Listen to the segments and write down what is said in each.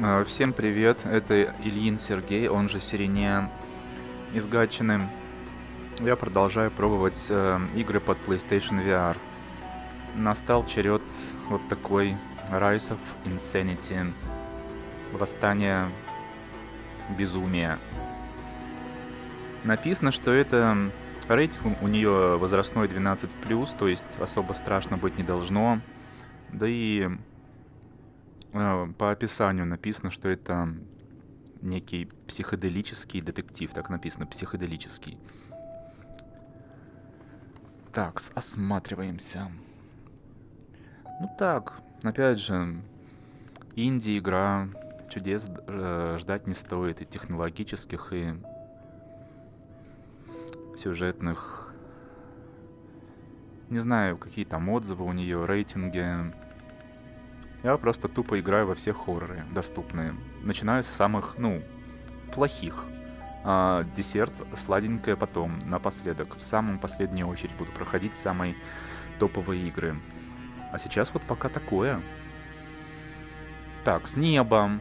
Э, Всем привет, это Ильин Сергей, он же Сирене из Гатчины. Я продолжаю пробовать э, игры под PlayStation VR. Настал черед вот такой Rise of Insanity. Восстание безумия. Написано, что это рейтинг у нее возрастной 12+, то есть особо страшно быть не должно. Да и по описанию написано, что это некий психоделический детектив. Так написано, психоделический. Так, осматриваемся. Ну так, опять же, инди-игра, чудес э, ждать не стоит, и технологических, и сюжетных. Не знаю, какие там отзывы у нее, рейтинги. Я просто тупо играю во все хорроры доступные. Начинаю с самых, ну, плохих. А, десерт сладенькое потом, напоследок. В самую последнюю очередь буду проходить самые топовые игры. А сейчас вот пока такое. Так, с неба.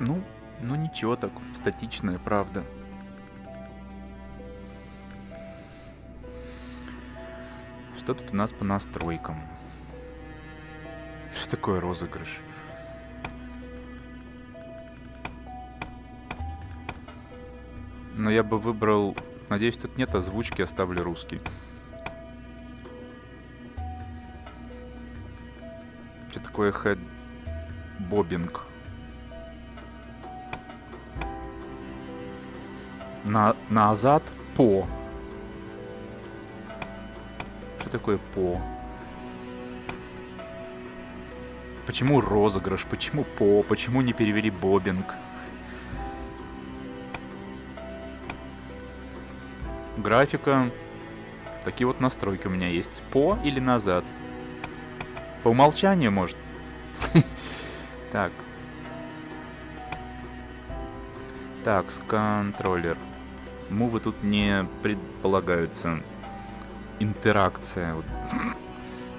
Ну, ну ничего так, статичная, правда. Что тут у нас по настройкам? Что такое розыгрыш? Но я бы выбрал... Надеюсь, тут нет озвучки, оставлю русский. Что такое head бобинг? На, назад по. Что такое по? Почему розыгрыш? Почему по? Почему не перевели бобинг? Графика. Такие вот настройки у меня есть. По или назад? По умолчанию, может? Так. Так, с контроллер. Мувы тут не предполагаются. Интеракция.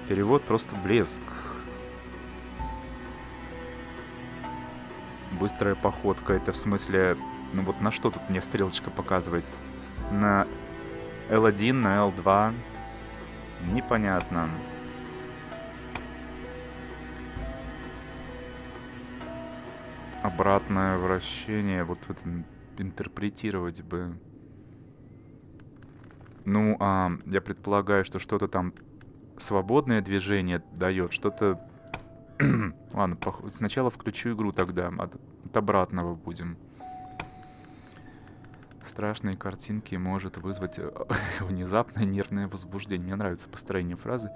Перевод просто блеск. Быстрая походка. Это в смысле... Ну вот на что тут мне стрелочка показывает? На L1, на L2. Непонятно. Обратное вращение. Вот это интерпретировать бы. Ну, а, я предполагаю, что что-то там свободное движение дает, что-то... Ладно, пох... сначала включу игру тогда, от, от обратного будем. Страшные картинки может вызвать э, внезапное нервное возбуждение. Мне нравится построение фразы.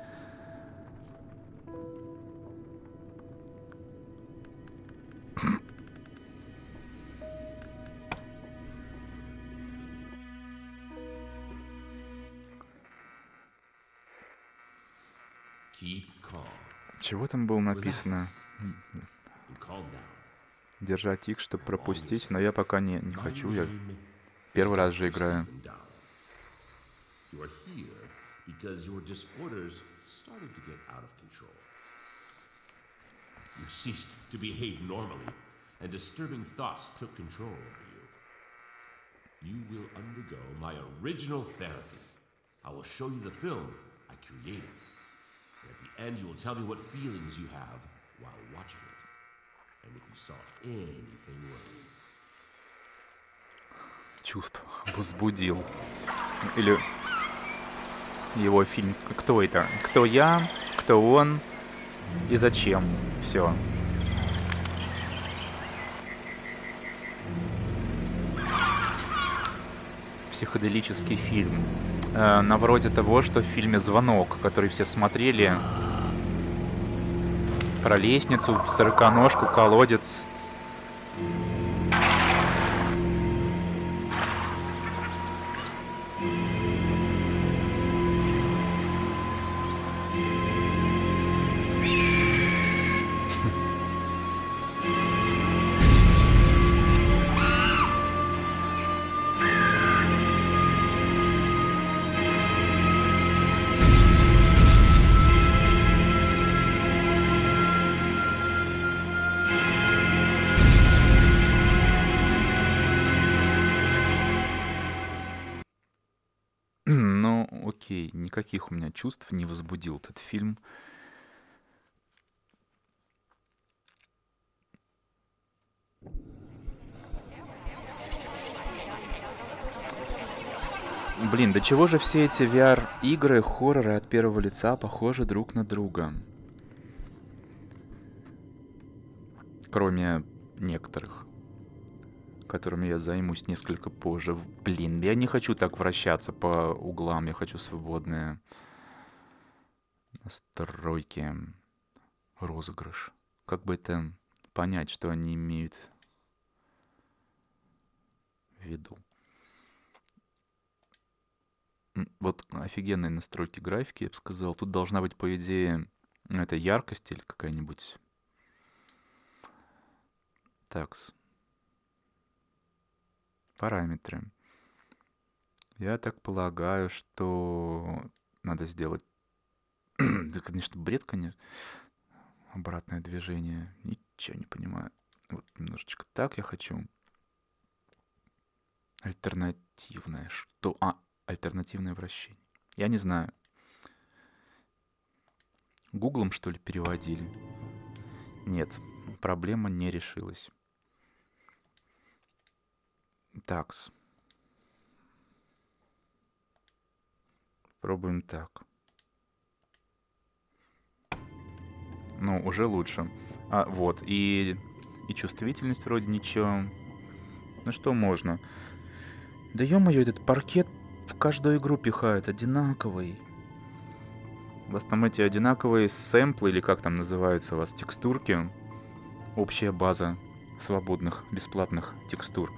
Чего там было написано? Держать их, чтобы пропустить, но я пока не, не хочу, я первый раз же играю. You ceased to behave normally, and disturbing thoughts took control over you. You will undergo my original therapy. I will show you the film I created. At the end, you will tell me what feelings you have while watching it, and if you saw anything wrong. Чувство возбудил. Или его фильм. Кто это? Кто я? Кто он? И зачем? Все. Психоделический фильм э, на вроде того, что в фильме «Звонок», который все смотрели, про лестницу, сороконожку, колодец. Чувств не возбудил этот фильм. Блин, до чего же все эти VR-игры, хорроры от первого лица похожи друг на друга? Кроме некоторых, которыми я займусь несколько позже. Блин, я не хочу так вращаться по углам, я хочу свободные настройки, розыгрыш. Как бы это понять, что они имеют в виду? Вот офигенные настройки графики, я бы сказал. Тут должна быть, по идее, это яркость или какая-нибудь. Такс. Параметры. Я так полагаю, что надо сделать... да, конечно, бред, конечно. Обратное движение. Ничего не понимаю. Вот немножечко так я хочу. Альтернативное. Что? А, альтернативное вращение. Я не знаю. Гуглом, что ли, переводили? Нет, проблема не решилась. Такс. Пробуем так. Ну, уже лучше. А, вот, и, и чувствительность вроде ничего. Ну что можно? Да ё-моё, этот паркет в каждую игру пихают одинаковый. У вас там эти одинаковые сэмплы, или как там называются у вас, текстурки. Общая база свободных, бесплатных текстур.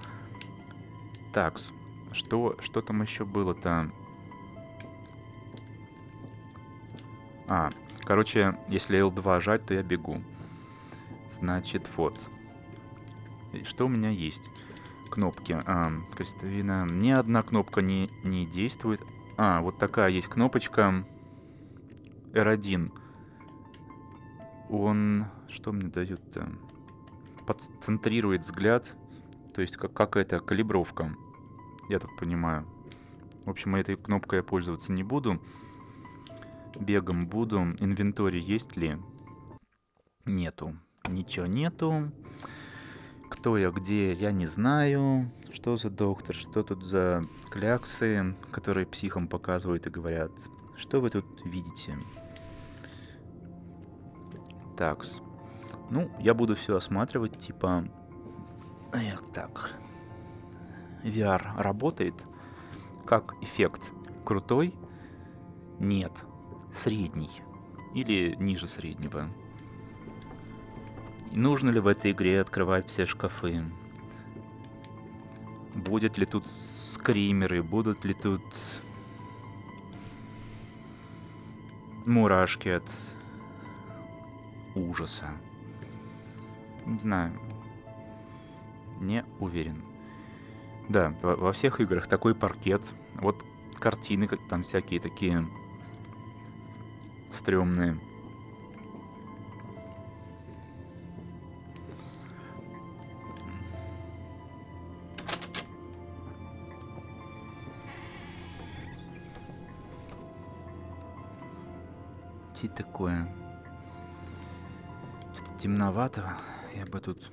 Такс. Что, что там еще было-то? А, короче, если L2 жать, то я бегу. Значит, вот. Что у меня есть? кнопки. А, крестовина. Ни одна кнопка не, не действует. А, вот такая есть кнопочка. R1. Он... Что мне дает-то? Подцентрирует взгляд. То есть как, какая-то калибровка. Я так понимаю. В общем, этой кнопкой я пользоваться не буду. Бегом буду. Инвентарь есть ли? Нету. Ничего нету. Кто я, где, я не знаю. Что за доктор, что тут за кляксы, которые психам показывают и говорят. Что вы тут видите? Такс. Ну, я буду все осматривать, типа... Эх, так. VR работает? Как эффект? Крутой? Нет. Средний. Или ниже среднего. Нужно ли в этой игре открывать все шкафы? Будет ли тут скримеры? Будут ли тут мурашки от ужаса? Не знаю. Не уверен. Да, во всех играх такой паркет. Вот картины, как там всякие такие стрёмные. найти такое? Что-то темновато. Я бы тут...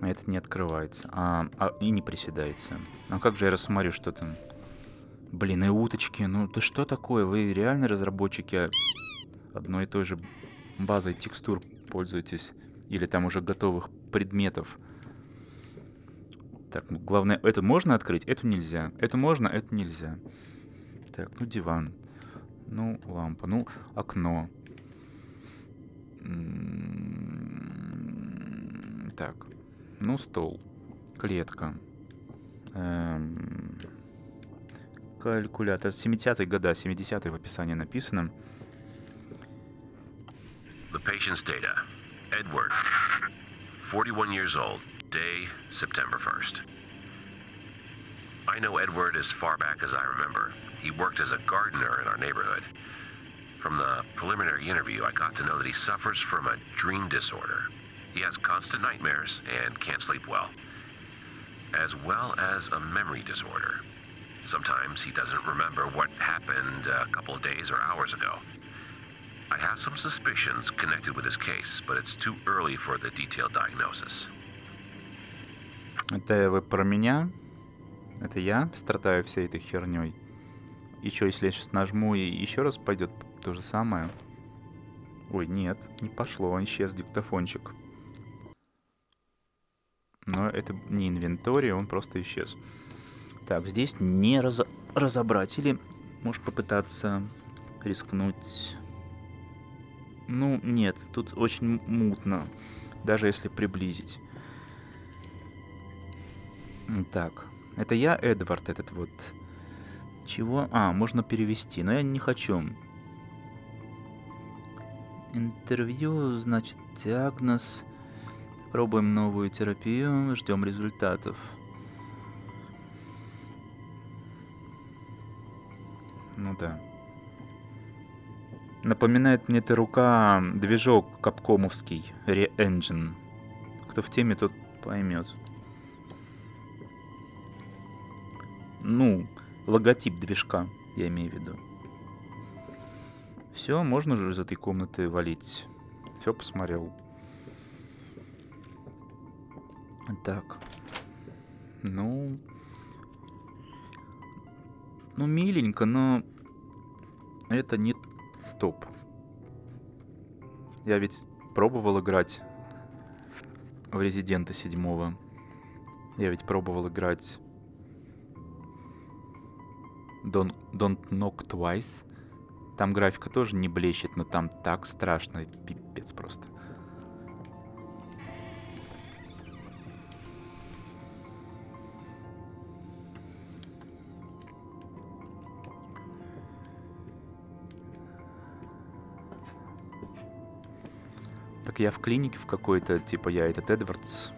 А это не открывается. А, а, и не приседается. А как же я рассмотрю, что там? Блин, и уточки. Ну, ты что такое? Вы реально разработчики одной и той же базой текстур пользуетесь? Или там уже готовых предметов? Так, главное, это можно открыть, это нельзя. Это можно, это нельзя. Так, ну диван. Ну, лампа. Ну, окно. Так. Ну, стол. Клетка. Эм... Калькулятор. 70-е года, 70-е в описании написано. The patient's data. Edward. 41 years old. Day, September 1st. I know Edward as far back as I remember. He worked as a gardener in our neighborhood. From the preliminary interview, I got to know that he suffers from a dream disorder. He has constant nightmares and can't sleep well, as well as a memory disorder. Sometimes he doesn't remember what happened a couple of days or hours ago. I have some suspicions connected with his case, but it's too early for the detailed diagnosis. Это вы про меня? Это я страдаю всей этой херней? И что, если я сейчас нажму и еще раз пойдет то же самое? Ой, нет, не пошло, исчез диктофончик. Но это не инвентарь, он просто исчез. Так, здесь не раз... разобрать. Или можешь попытаться рискнуть... Ну, нет, тут очень мутно. Даже если приблизить. Так, это я, Эдвард, этот вот... Чего? А, можно перевести, но я не хочу. Интервью, значит, диагноз. Пробуем новую терапию, ждем результатов. Ну да. Напоминает мне эта рука движок капкомовский, Re-Engine. Кто в теме, тот поймет. Ну, логотип движка, я имею в виду. Все, можно же из этой комнаты валить. Все посмотрел. Так. Ну... Ну, миленько, но... Это не топ. Я ведь пробовал играть в Резидента седьмого. Я ведь пробовал играть Don't, Don't Knock Twice. Там графика тоже не блещет, но там так страшно, пипец просто. Так я в клинике в какой-то, типа я этот Эдвардс,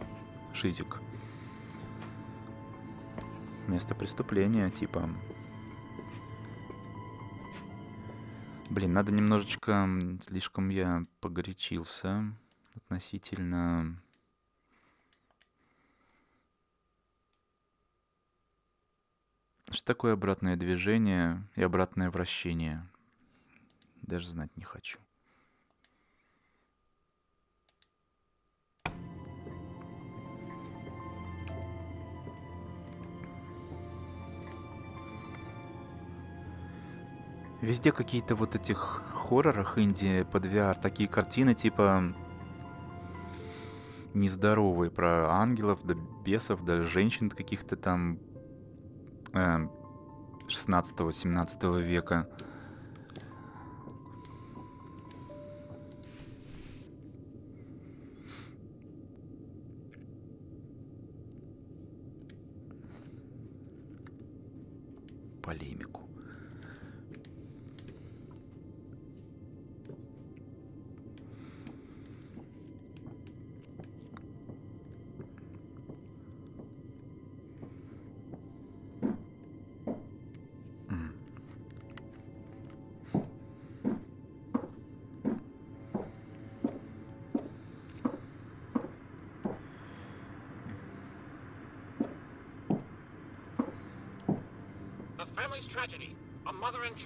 Шизик. Место преступления, типа Блин, надо немножечко... Слишком я погорячился относительно... Что такое обратное движение и обратное вращение? Даже знать не хочу. Везде какие-то вот этих хоррорах Индии под VR такие картины типа нездоровые про ангелов, да бесов, да женщин каких-то там э, 16-17 века.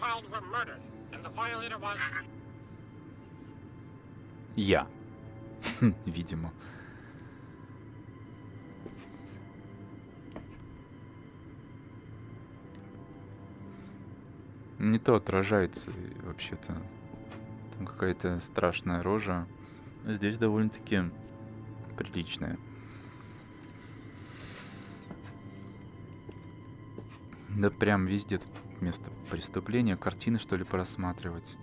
Child were murdered, and the violator was... Я. Видимо. Не то отражается вообще-то. Там какая-то страшная рожа. Здесь довольно-таки приличная. Да прям везде тут место преступления, картины что ли просматривать.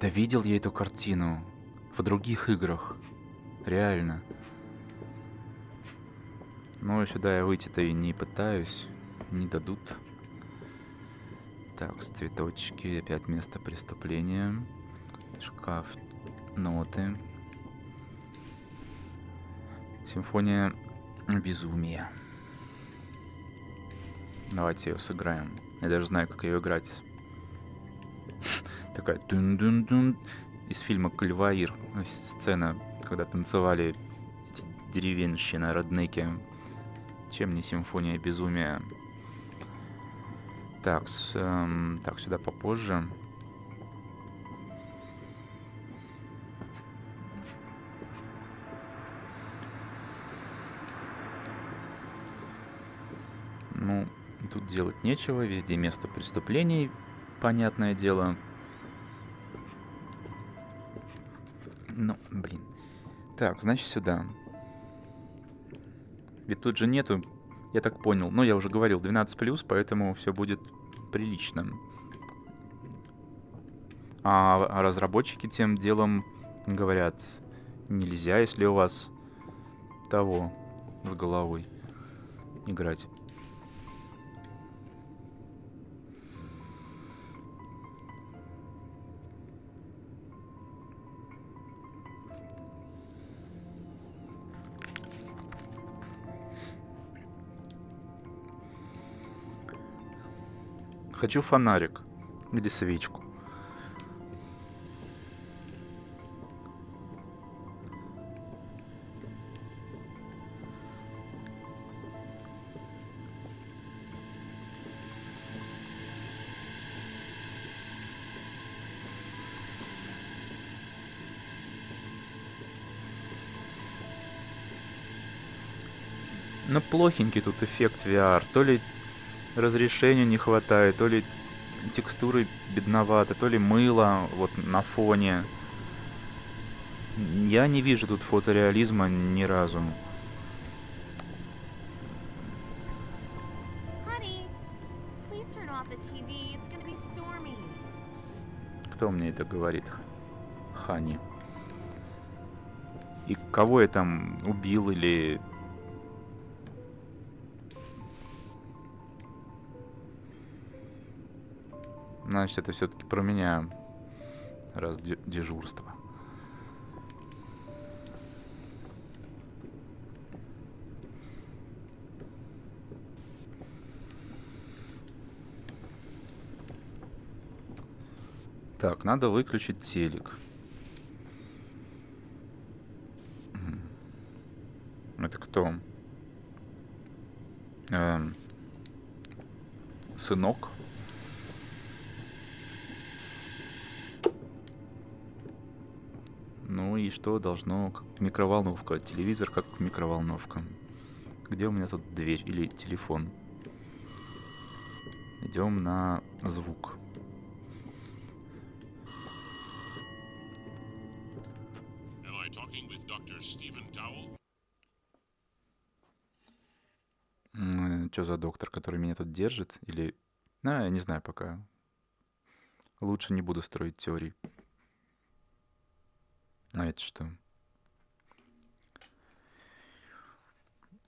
Да видел я эту картину в других играх. Реально. Но сюда я выйти-то и не пытаюсь. Не дадут. Так, цветочки. Опять место преступления. Шкаф. Ноты. Симфония безумия. Давайте ее сыграем. Я даже знаю, как ее играть. Такая дун-дун-дун из фильма Кальваир. Сцена, когда танцевали эти деревенщины, роднеки. Чем не симфония безумия? Так, эм, так, сюда попозже. Делать нечего, везде место преступлений, понятное дело. Ну, блин. Так, значит, сюда. Ведь тут же нету, я так понял, ну, я уже говорил, 12+, поэтому все будет прилично. А разработчики тем делом говорят, нельзя, если у вас того с головой играть. Хочу фонарик или свечку. Ну, плохенький тут эффект VR. То ли разрешения не хватает, то ли текстуры бедноваты, то ли мыло вот на фоне. Я не вижу тут фотореализма ни разу. Кто мне это говорит? Хани. И кого я там убил или Значит, это все-таки про меня. Раз дежурство. Так, надо выключить телек. Это кто? Эм, сынок? Ну и что должно, как микроволновка, телевизор как микроволновка. Где у меня тут дверь или телефон? Идем на звук. Что за доктор, который меня тут держит? Или... А, я не знаю пока. Лучше не буду строить теории. А это что?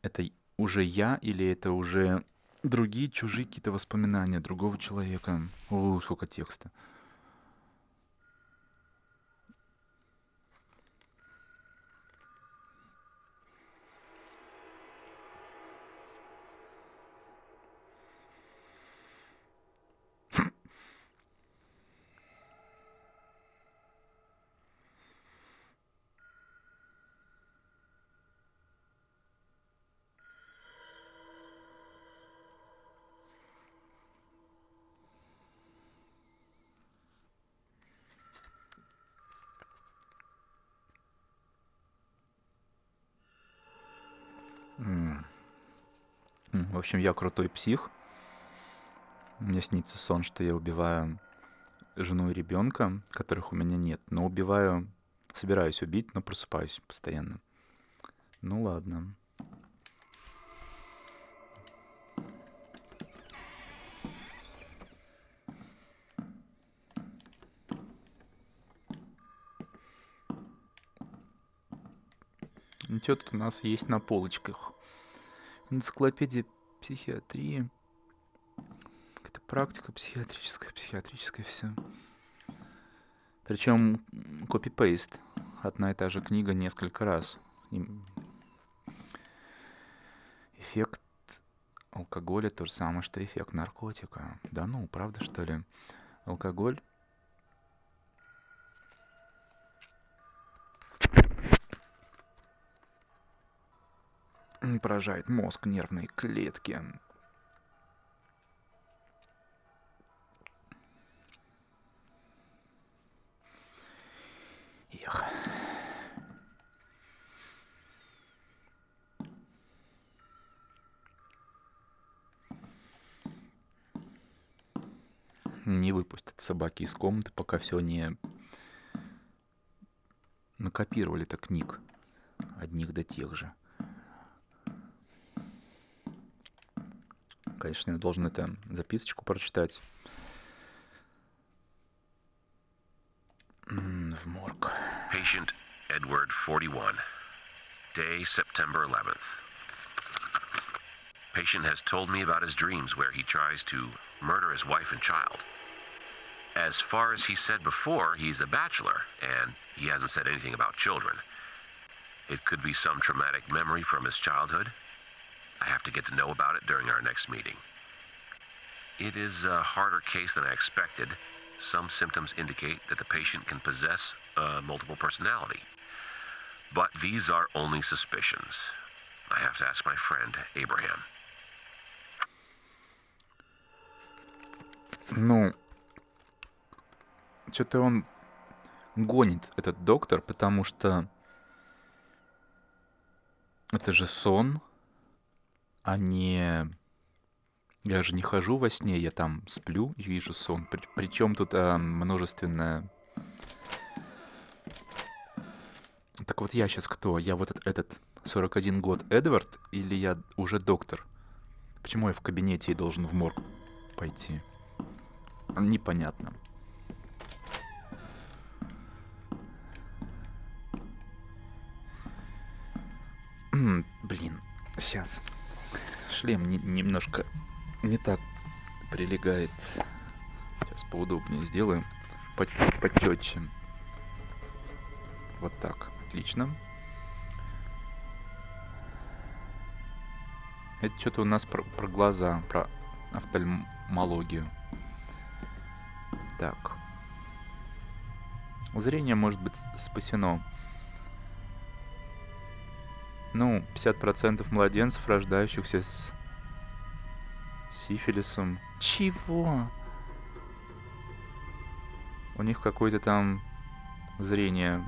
Это уже я или это уже другие чужие какие-то воспоминания другого человека? О, сколько текста. В общем, я крутой псих. Мне снится сон, что я убиваю жену и ребенка, которых у меня нет. Но убиваю, собираюсь убить, но просыпаюсь постоянно. Ну ладно. Что тут у нас есть на полочках? Энциклопедия психиатрии. Это практика психиатрическая, психиатрическая все. Причем копипейст. Одна и та же книга несколько раз. Эффект алкоголя то же самое, что эффект наркотика. Да ну, правда что ли? Алкоголь поражает мозг нервной клетки. Эх. Не выпустят собаки из комнаты, пока все не накопировали-то книг одних до тех же. Конечно, я должен это записочку прочитать. В морг. Patient Edward 41. Day September 11th. Patient has told me about his dreams where he tries to murder his wife and child. As far as he said before, he's a bachelor, and he hasn't said anything about children. It could be some traumatic memory from his childhood. I have to get to know about it during our next meeting. It is a harder case than I expected. Some symptoms indicate that the patient can possess a multiple personality. But these are only suspicions. I have to ask my friend, Abraham. Ну, что-то он гонит, этот доктор, потому что это же сон, А не... Я же не хожу во сне, я там сплю и вижу сон. При, причем тут а, множественное... Так вот я сейчас кто? Я вот этот, этот 41 год Эдвард или я уже доктор? Почему я в кабинете и должен в морг пойти? Непонятно. Блин, сейчас. Шлем не, немножко не так прилегает. Сейчас поудобнее сделаем. По Почетче. Вот так. Отлично. Это что-то у нас про, про глаза, про офтальмологию. Так. Зрение может быть спасено. Ну, 50% младенцев, рождающихся с сифилисом. Чего? У них какое-то там зрение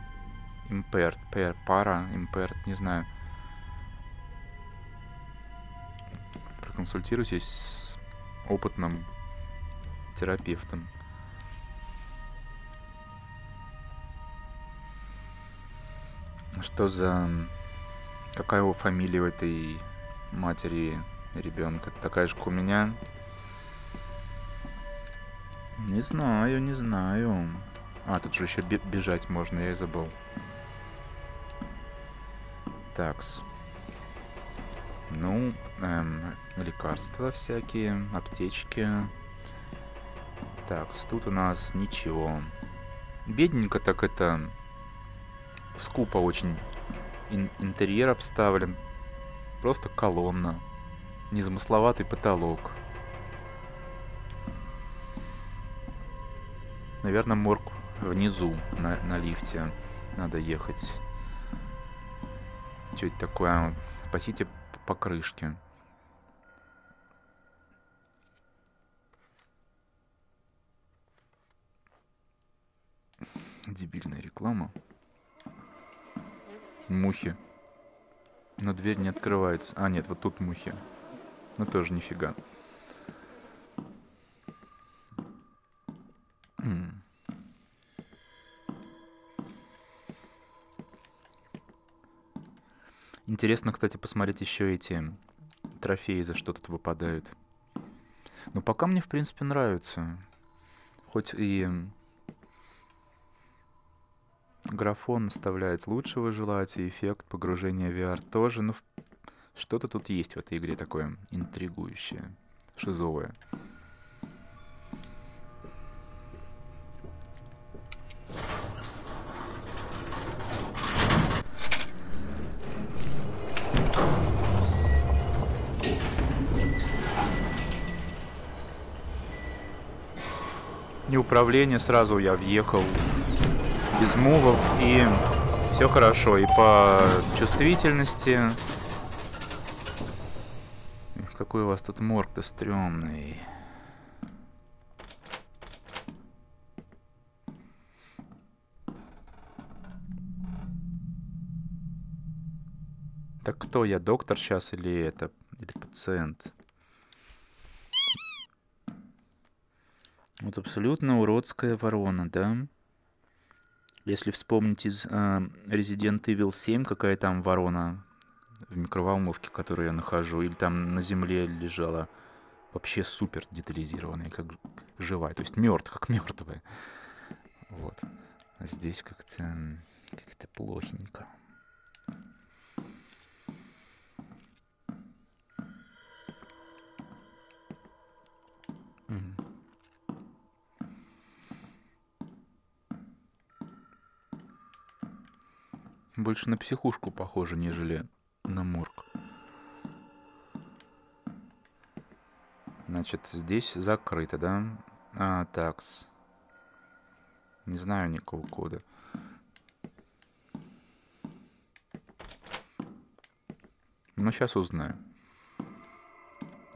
impaired, pair, пара, impaired, не знаю. Проконсультируйтесь с опытным терапевтом. Что за... Какая его фамилия у этой матери ребенка? Такая же, как у меня? Не знаю, не знаю. А, тут же еще бежать можно, я и забыл. Такс. Ну, эм, лекарства всякие, аптечки. Такс, тут у нас ничего. Бедненько так это скупо очень ин интерьер обставлен. Просто колонна. Незамысловатый потолок. Наверное, морг внизу, на, на лифте. Надо ехать. Что это такое? Спасите по крышке. Дебильная реклама. Мухи. Но дверь не открывается. А, нет, вот тут мухи. Ну тоже нифига. Интересно, кстати, посмотреть еще эти трофеи, за что тут выпадают. Но пока мне, в принципе, нравится. Хоть и Графон оставляет лучше вы желаете, эффект погружения в VR тоже, ну, что-то тут есть в этой игре такое интригующее, шизовое. Не управление, сразу я въехал без мувов, и все хорошо. И по чувствительности... Какой у вас тут морг-то стрёмный. Так кто я, доктор сейчас или это, или пациент? Вот абсолютно уродская ворона, да? Если вспомнить из э, Resident Evil 7, какая там ворона в микроволновке, которую я нахожу, или там на земле лежала, вообще супер детализированная, как живая, то есть мертв, как мертвая. Вот. А здесь как-то как-то плохенько. Больше на психушку похоже, нежели на морг. Значит, здесь закрыто, да? А, такс. Не знаю никакого кода. Ну, сейчас узнаю.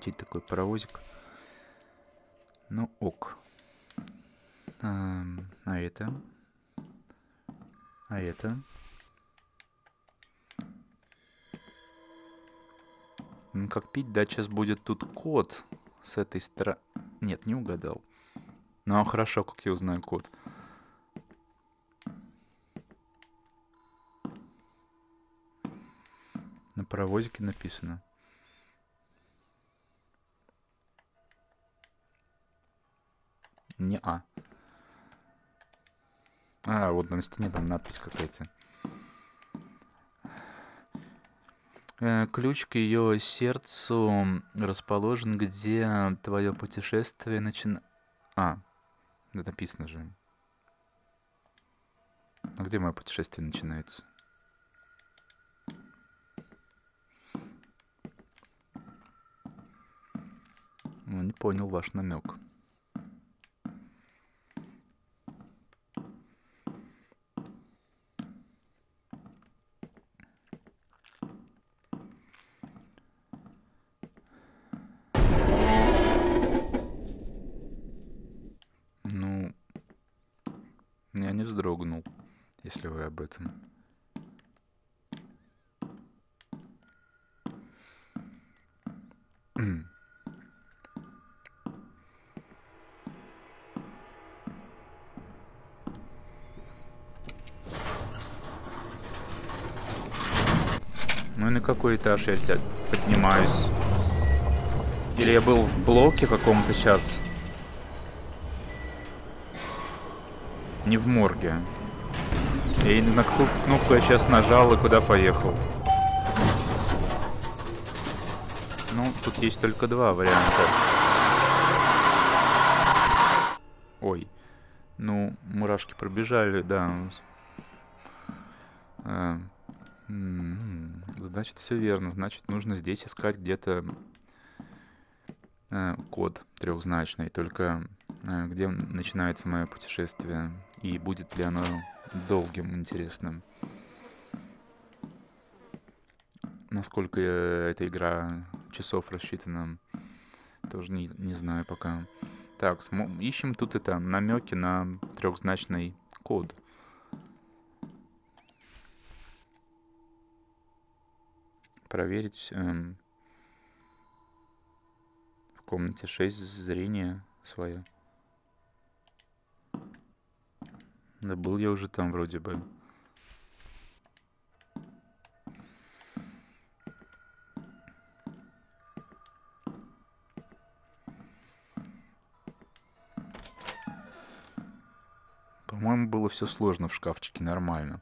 Чей такой паровозик? Ну, ок. А, а это? А это? Как пить, да, сейчас будет тут код с этой стороны. Нет, не угадал. Ну, а хорошо, как я узнаю код. На паровозике написано. Не А. А, вот на стене там надпись какая-то. Э, ключ к ее сердцу расположен, где твое путешествие начинается. А, да написано же. А где мое путешествие начинается? Ну, не понял ваш намек. Ну, я не вздрогнул, если вы об этом. Ну и на какой этаж я тебя поднимаюсь? Или я был в блоке каком-то сейчас? Не в морге. И на какую кнопку я сейчас нажал и куда поехал? Ну, тут есть только два варианта. Ой. Ну, мурашки пробежали, да. А, м-м, Значит, все верно. Значит, нужно здесь искать где-то э, код трехзначный. Только э, где начинается мое путешествие и будет ли оно долгим, интересным. Насколько эта игра часов рассчитана, тоже не, не знаю пока. Так, ищем тут это намеки на трехзначный код. Проверить эм, в комнате 6 зрение свое. Да был я уже там вроде бы. По-моему, было все сложно в шкафчике, нормально.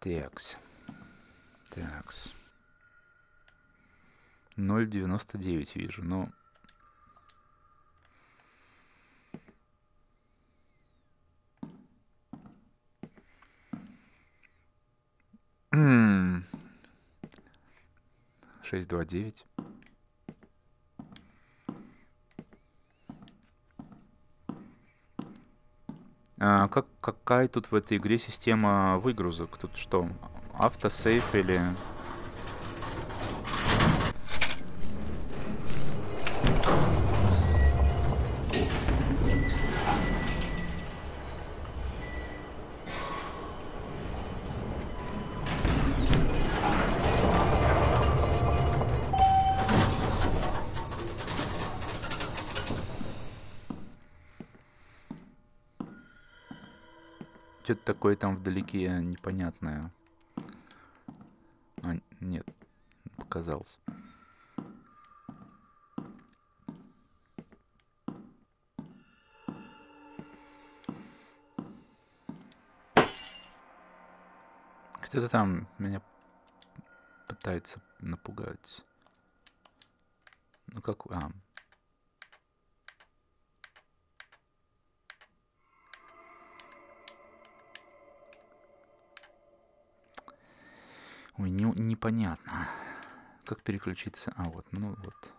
Такс. Такс. 0,99 вижу, но... М. 629. А, как, какая тут в этой игре система выгрузок? Тут что, автосейв или... там вдалеке непонятное. А, нет, показалось. Кто-то там меня пытается напугать. Ну как... А. Ой, не, непонятно. Как переключиться? А, вот, ну вот.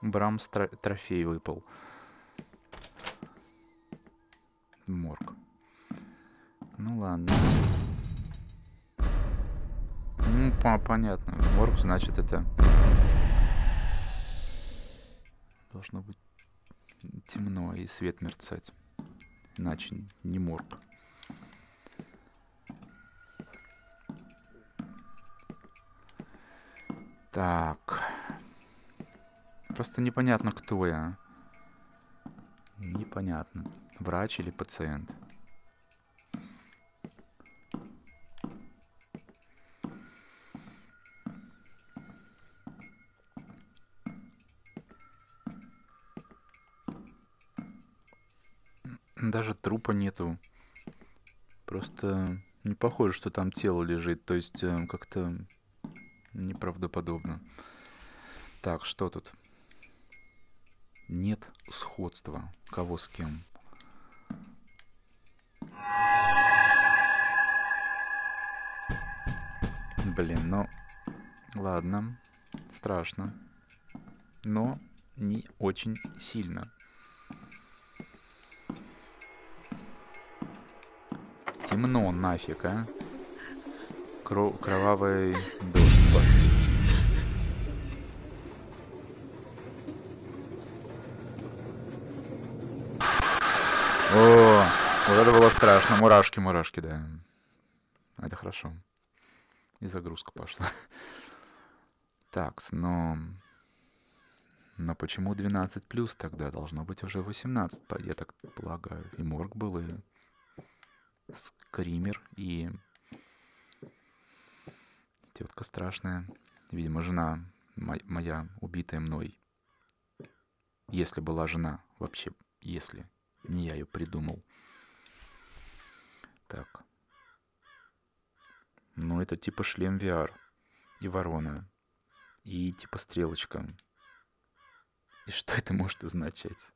Брамс трофей выпал. Морг. Ну ладно. Ну, по понятно. Морг, значит, это... Должно быть темно и свет мерцать. Иначе не морг. Так. Просто непонятно, кто я. Непонятно. Врач или пациент. Трупа нету. Просто не похоже, что там тело лежит. То есть э, как-то неправдоподобно. Так, что тут? Нет сходства. Кого с кем? Блин, ну... Ладно. Страшно. Но не очень сильно. Темно нафиг, а? Кро кровавый дождь. О, вот это было страшно. Мурашки, мурашки, да. Это хорошо. И загрузка пошла. Так, но... Но почему 12 плюс тогда? Должно быть уже 18, я так полагаю. И морг был, и скример, и тетка страшная. Видимо, жена моя, убитая мной. Если была жена, вообще, если. Не я ее придумал. Так. Ну, это типа шлем VR. И ворона. И типа стрелочка. И что это может означать?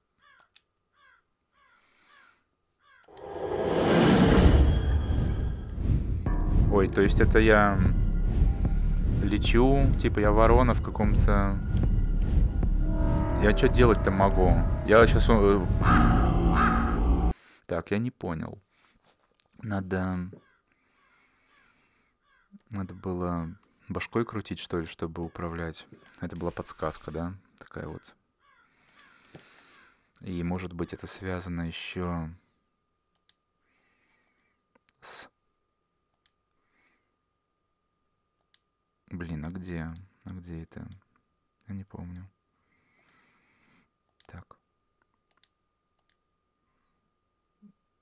Ой, то есть это я лечу, типа я ворона в каком-то... Я что делать-то могу? Я сейчас... Э, так, я не понял. Надо... Надо было башкой крутить, что ли, чтобы управлять. Это была подсказка, да? Такая вот. И может быть это связано еще с... Блин, а где? А где это? Я не помню. Так.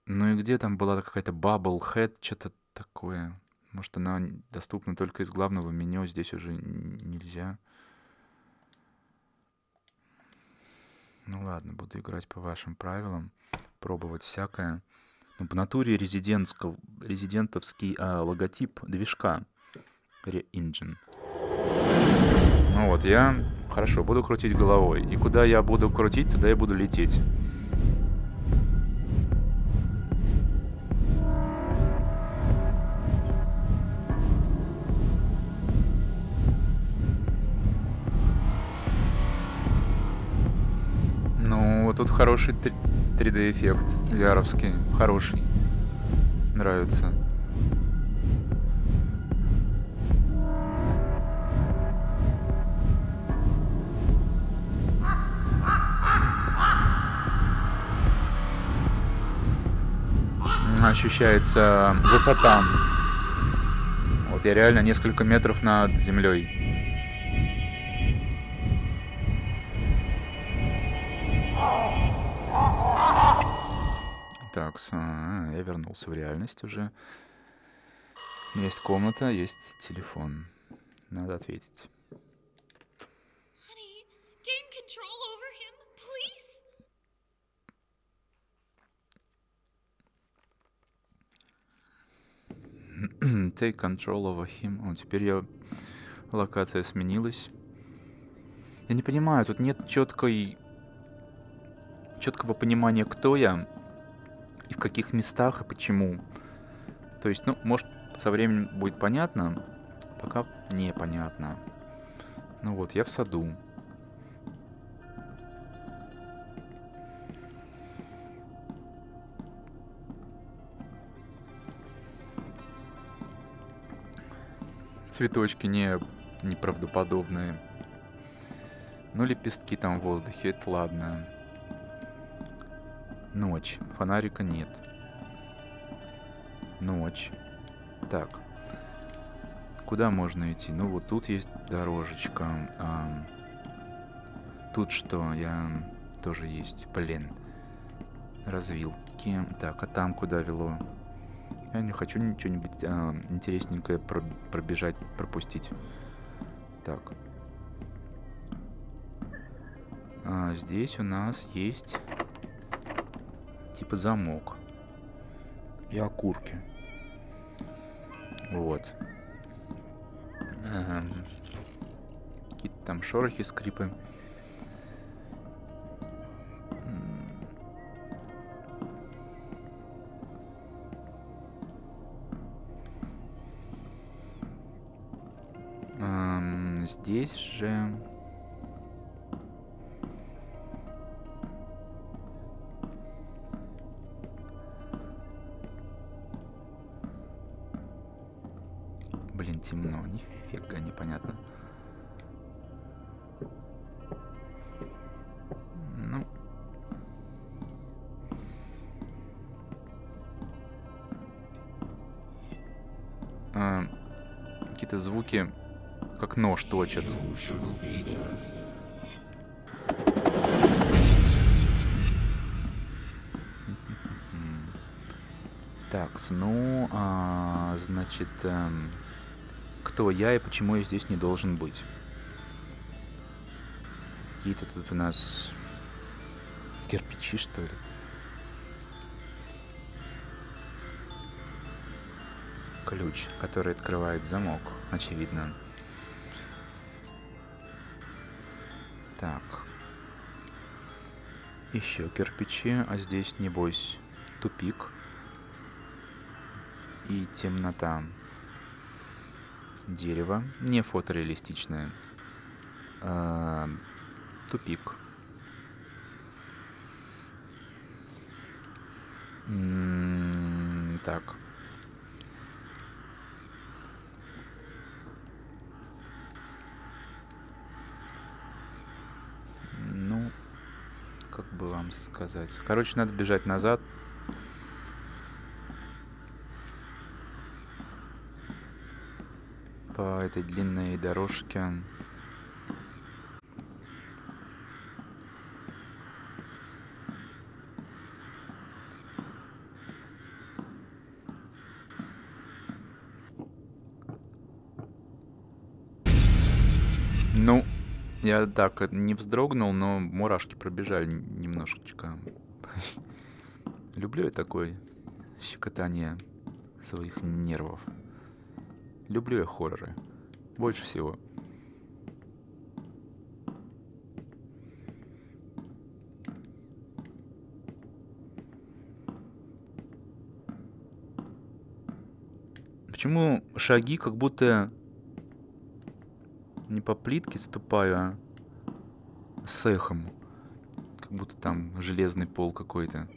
Ну и где там была какая-то Bubblehead, что-то такое. Может, она доступна только из главного меню, здесь уже нельзя. Ну ладно, буду играть по вашим правилам, пробовать всякое. Ну, по натуре резидентовский а, логотип движка Re-Engine. Ну вот, я хорошо, буду крутить головой. И куда я буду крутить, туда я буду лететь. тут хороший 3D эффект vr хороший. Нравится. Ощущается высота. Вот я реально несколько метров над землей. Так, а, я вернулся в реальность уже. Есть комната, есть телефон. Надо ответить. Honey, gain control over him, please. Take control over him. О, теперь я... Локация сменилась. Я не понимаю, тут нет четкой... четкого понимания, кто я и в каких местах и почему. То есть, ну, может, со временем будет понятно, пока непонятно. Ну вот, я в саду. Цветочки не неправдоподобные. Ну, лепестки там в воздухе, это ладно. Ночь. Фонарика нет. Ночь. Так. Куда можно идти? Ну, вот тут есть дорожечка. А, тут что? Я... Тоже есть. Блин. Развилки. Так, а там куда вело? Я не хочу ничего-нибудь а, интересненькое пробежать, пропустить. Так. А, здесь у нас есть типа замок и окурки. Вот. Эм, Какие-то там шорохи, скрипы. Здесь же... Блин, темно. Нифига непонятно. Ну. А, Какие-то звуки, как нож точат. Так, ну, а, значит, эм, кто я и почему я здесь не должен быть? Какие-то тут у нас кирпичи, что ли? Ключ, который открывает замок, очевидно. Еще кирпичи, а здесь, небось, тупик и темнота. Дерево, не фотореалистичное. А, тупик. М, Так. Ну, как бы вам сказать. Короче, надо бежать назад. По этой длинной дорожке. Ну, я так не вздрогнул, но мурашки пробежали немножечко. Люблю я такое щекотание своих нервов. Люблю я хорроры. Больше всего. Почему шаги как будто не по плитке ступаю, а с эхом? Как будто там железный пол какой-то.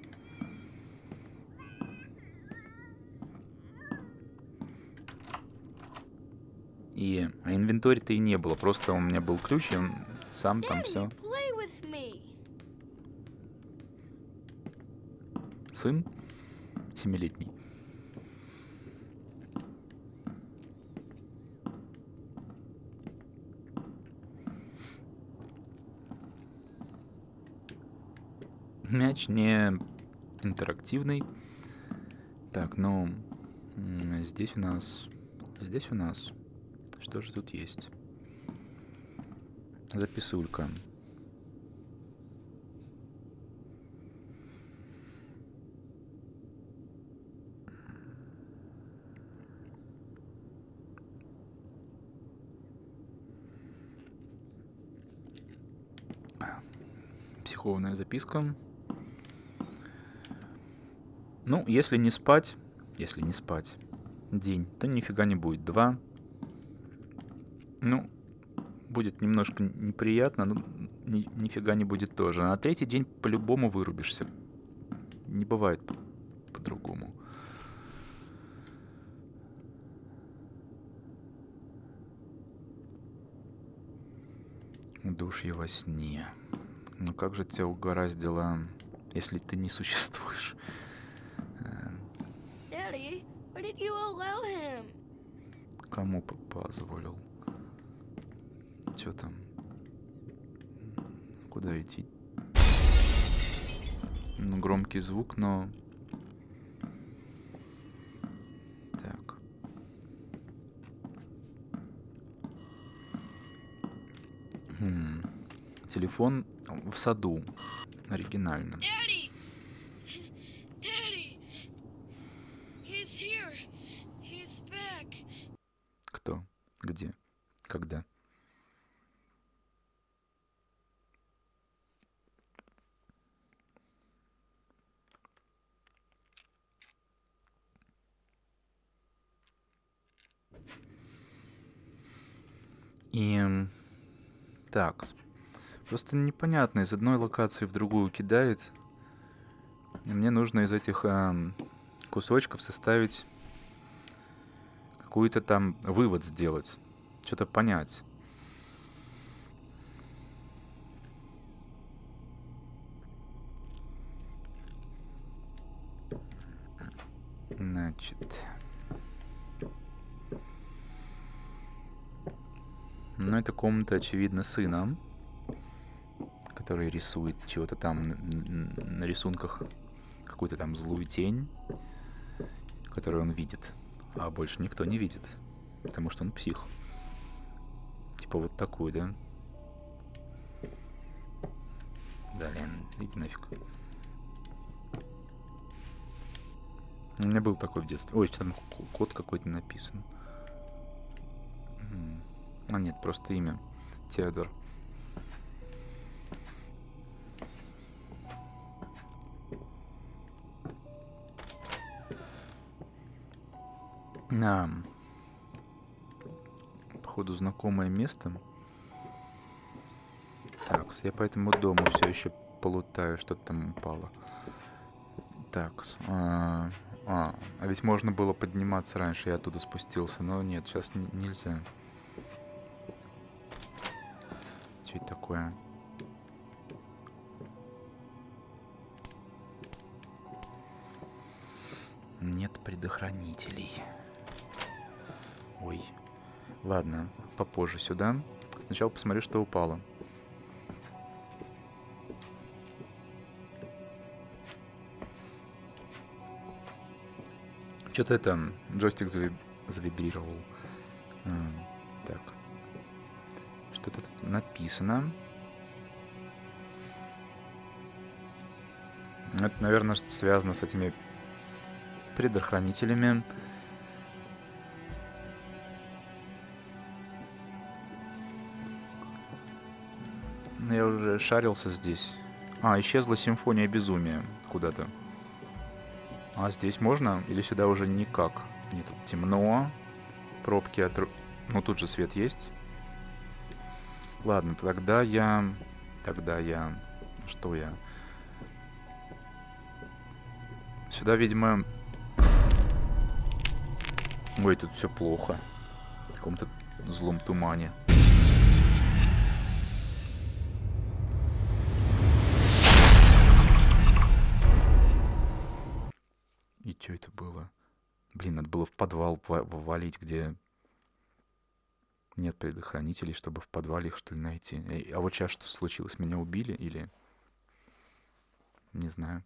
И а инвентаря-то и не было, просто у меня был ключ, и он сам там все. Сын семилетний. Мяч не интерактивный. Так, ну, здесь у нас... Здесь у нас... Что же тут есть? Записулька. Психованная записка. Ну, если не спать, если не спать день, то нифига не будет. Два. Ну, будет немножко неприятно, но ни, нифига не будет тоже. На третий день по-любому вырубишься. Не бывает по- по-другому. Удушье во сне. Ну как же тебя угораздило, если ты не существуешь? Э, Daddy, why did you allow him? Кому п- позволил? Чё там? Куда идти? Ну, громкий звук, но... Так. Хм. Телефон в саду. Оригинальном. Daddy! Daddy! He's here. He's back. Кто? Где? Когда? И... м, Так. Просто непонятно, из одной локации в другую кидает. И мне нужно из этих ам, кусочков составить какой-то там вывод сделать, что-то понять. Значит. Ну, это комната, очевидно, сына, который рисует чего-то там на рисунках, какую-то там злую тень, которую он видит, а больше никто не видит, потому что он псих. Типа вот такую, да? Блин, иди нафиг. У меня был такой в детстве. Ой, что там ко- код какой-то написан. А нет, просто имя. Теодор. А, походу знакомое место. Так, я по этому дому все еще полутаю, что-то там упало. Так, а, а, а ведь можно было подниматься раньше, я оттуда спустился, но нет, сейчас нельзя. Что это такое? Нет предохранителей. Ой. Ладно, попозже сюда. Сначала посмотрю, что упало. Что-то это джойстик зави- завибрировал. М, Так. Что-то тут написано. Это, наверное, связано с этими предохранителями. Я уже шарился здесь. А, исчезла симфония безумия куда-то. А здесь можно? Или сюда уже никак? Нет, тут темно. Пробки от... Ну, тут же свет есть. Ладно, тогда я... Тогда я... Что я? Сюда, видимо... Ой, тут все плохо. В каком-то злом тумане. Подвал ва- валить, где нет предохранителей, чтобы в подвале их, что ли, найти. Эй, а вот сейчас что случилось? Меня убили или... Не знаю.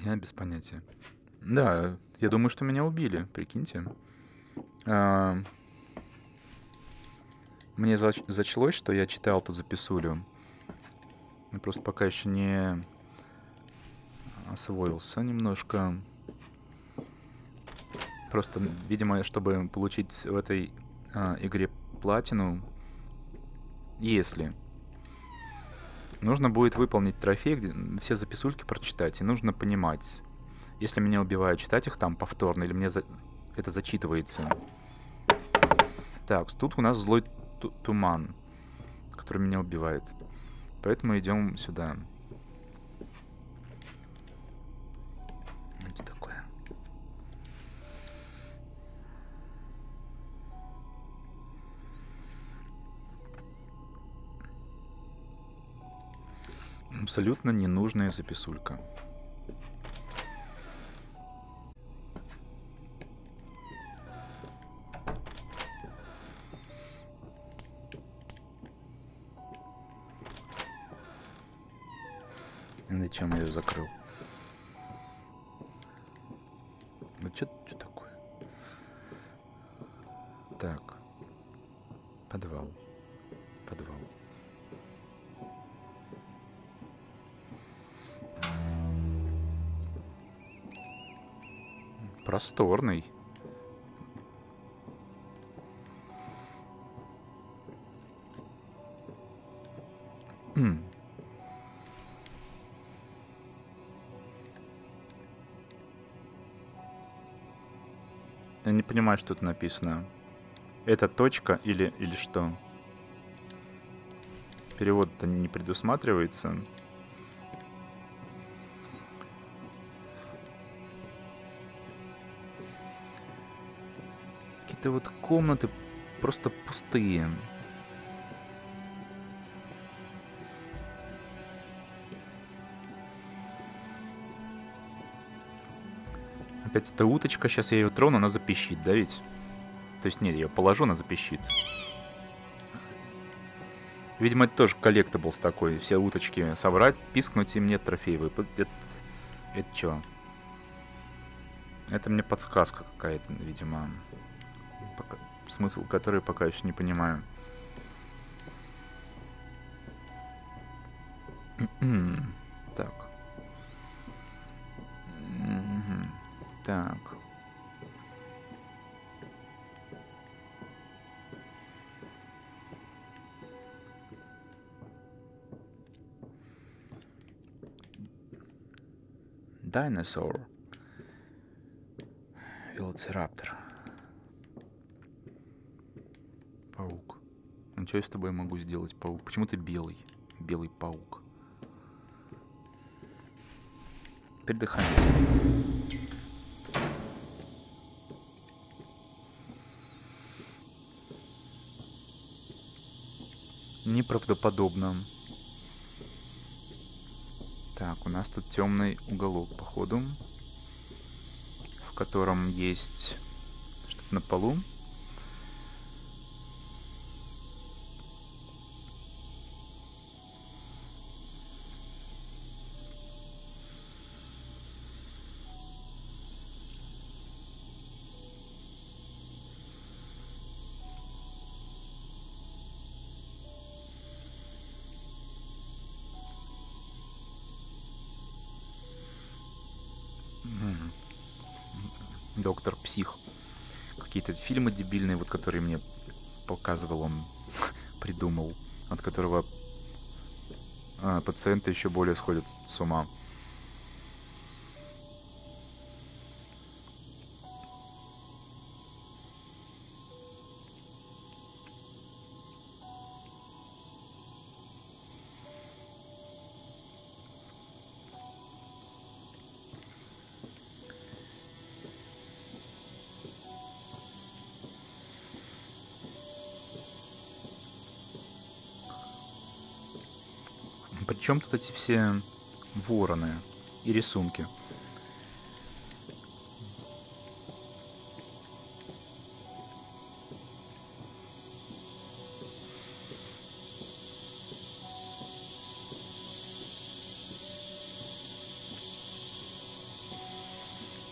Я без понятия. Да, я думаю, что меня убили, прикиньте. А, мне зач- зачлось, что я читал тут записулю. Я просто пока еще не освоился немножко. Просто, видимо, чтобы получить в этой а, игре платину, если нужно будет выполнить трофей, где все записульки прочитать, и нужно понимать, если меня убивают, читать их там повторно, или мне за... это зачитывается. Так, тут у нас злой туман, который меня убивает. Поэтому идем сюда. Это Абсолютно ненужная записулька. Зачем я ее закрыл? Просторный. Я не понимаю, что тут написано. Это точка или, или что? Перевод-то не предусматривается. Какие-то вот комнаты просто пустые. Опять эта уточка, сейчас я ее трону, она запищит, да ведь? То есть нет, я ее положу, она запищит. Видимо, это тоже collectibles такой. Все уточки собрать, пискнуть, и мне трофей выпадет. Это, это что? Это мне подсказка какая-то, видимо. Смысл которой пока еще не понимаю. так. Так. Dinosaur. Велоцираптор. Паук. Ну что я с тобой могу сделать, паук? Почему ты белый? Белый паук. Теперь. Неправдоподобно. Так, у нас тут темный уголок, походу, в котором есть что-то на полу. Которые мне показывал он, придумал, от которого а, пациенты еще более сходят с ума. чем тут эти все вороны и рисунки?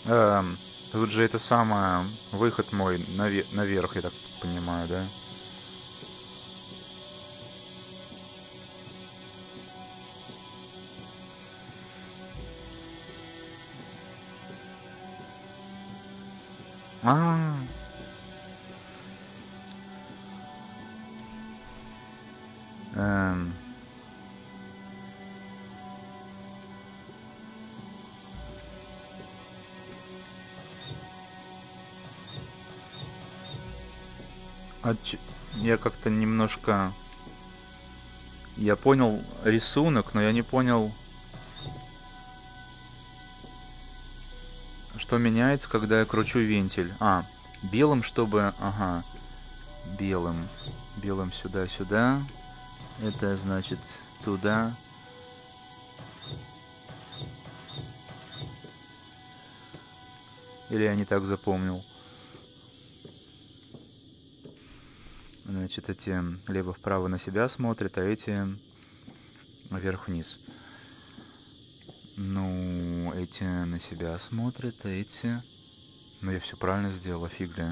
Эм, тут же это самое, выход мой наве наверх, я так понимаю, да? А, эм. А ч- я как-то немножко... Я понял рисунок, но я не понял, что меняется, когда я кручу вентиль. А, белым, чтобы... Ага, белым. Белым сюда-сюда. Это значит туда. Или я не так запомнил. Значит, эти лево-вправо на себя смотрят, а эти вверх-вниз. Эти на себя смотрят, а эти... Ну, я все правильно сделал, фиг ли.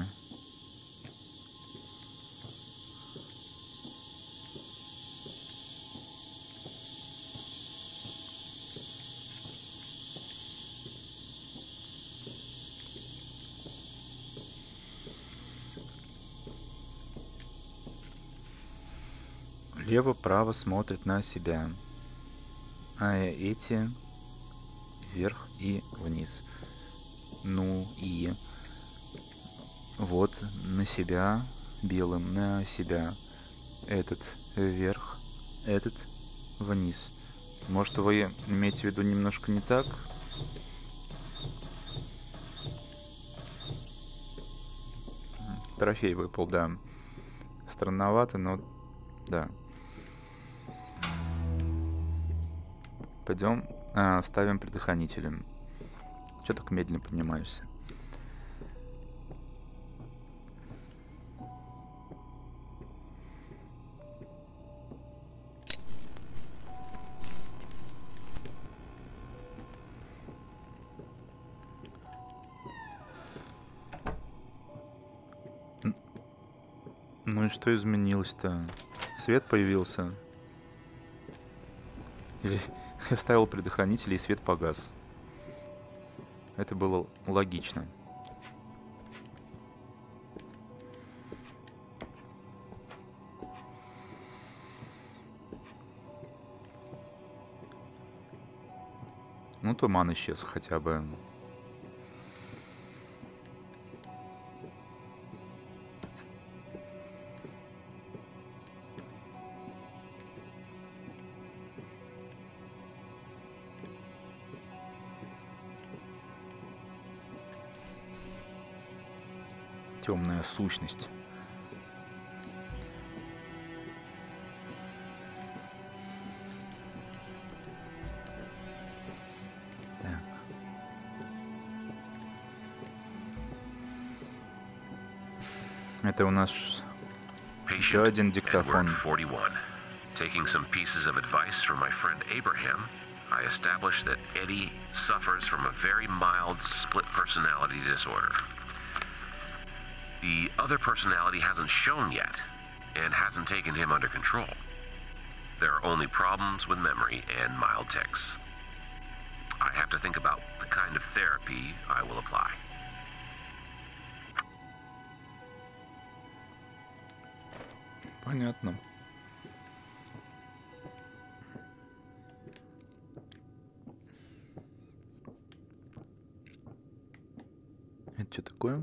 Лево-право смотрят на себя. А эти вверх и вниз. Ну и вот на себя белым, на себя. Этот вверх, этот вниз. Может, вы имеете в виду немножко не так? Трофей выпал, да. Странновато, но да. Пойдем а, вставим предохранителем. Че так медленно поднимаешься? Ну и что изменилось-то? Свет появился? Или я вставил предохранитель и свет погас? Это было логично. Ну, туман исчез хотя бы. Темная сущность. Так. Это у нас еще один диктофон. Edward 41. Taking some pieces of advice from my friend Abraham, I established that Eddie suffers from a very mild split personality disorder. The other personality hasn't shown yet and hasn't taken him under control. There are only problems with memory and mild tics. I have to think about the kind of therapy I will apply. Понятно. Это что такое?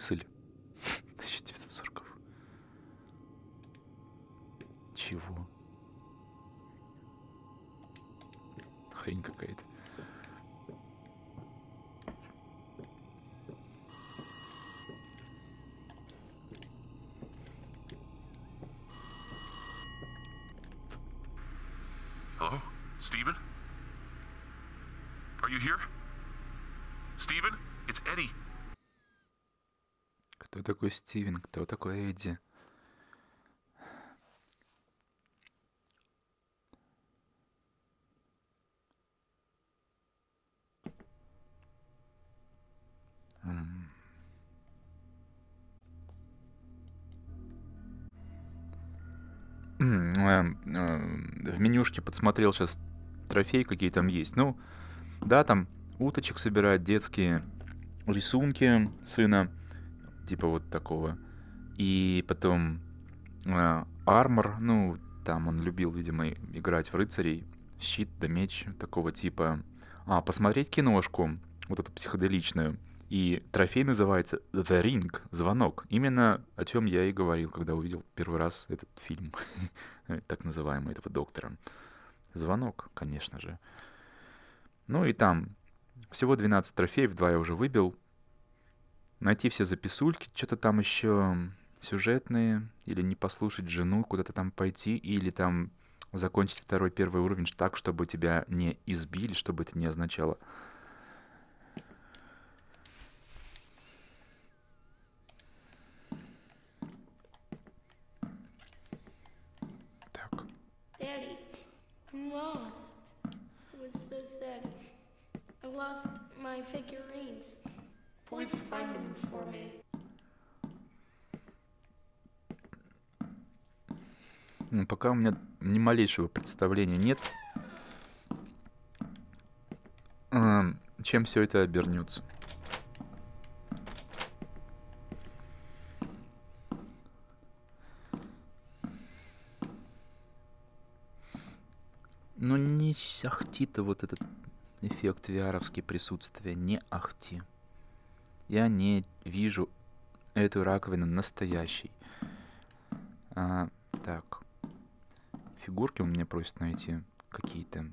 Мысль. такой Стивен, кто такой Эдди. Эм, э, в менюшке подсмотрел сейчас трофей, какие там есть. Ну, да, там уточек собирать, детские рисунки сына типа вот такого. И потом э, армор, ну, там он любил, видимо, играть в рыцарей, щит да меч такого типа. А, посмотреть киношку, вот эту психоделичную. И трофей называется The Ring, звонок. Именно о чем я и говорил, когда увидел первый раз этот фильм, так называемый, этого доктора. Звонок, конечно же. Ну и там всего 12 трофеев, два я уже выбил. Найти все записульки, что-то там еще сюжетные, или не послушать жену, куда-то там пойти, или там закончить второй, первый уровень так, чтобы тебя не избили, чтобы это не означало. Так. Figurines. Please find them for me. Ну, пока у меня ни малейшего представления нет, эм, чем все это обернется. Ну, не ахти-то вот этот эффект vr присутствия, не ахти. Я не вижу эту раковину настоящей. А, так. Фигурки он мне просит найти какие-то.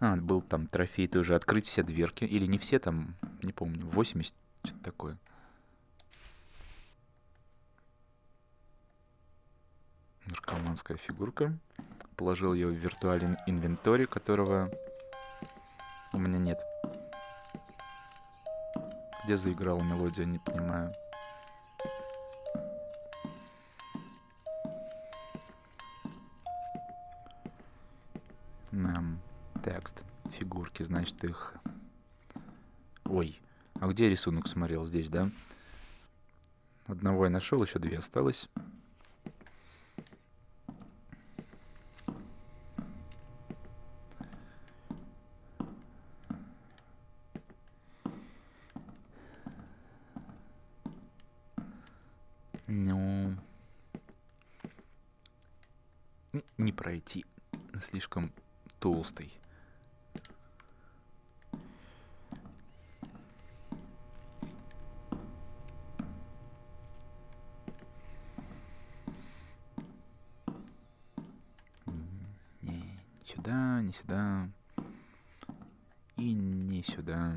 А, был там трофей тоже. Открыть все дверки. Или не все там, не помню, 80, что-то такое. Наркоманская фигурка. Положил ее в виртуальный инвентарь, которого у меня нет. Где заиграла мелодия, не понимаю. Нам текст. Фигурки, значит, их... Ой, а где рисунок смотрел? Здесь, да? Одного я нашел, еще две осталось. Ну... н- Не пройти. Слишком толстый. М, Не сюда, не сюда. И не сюда.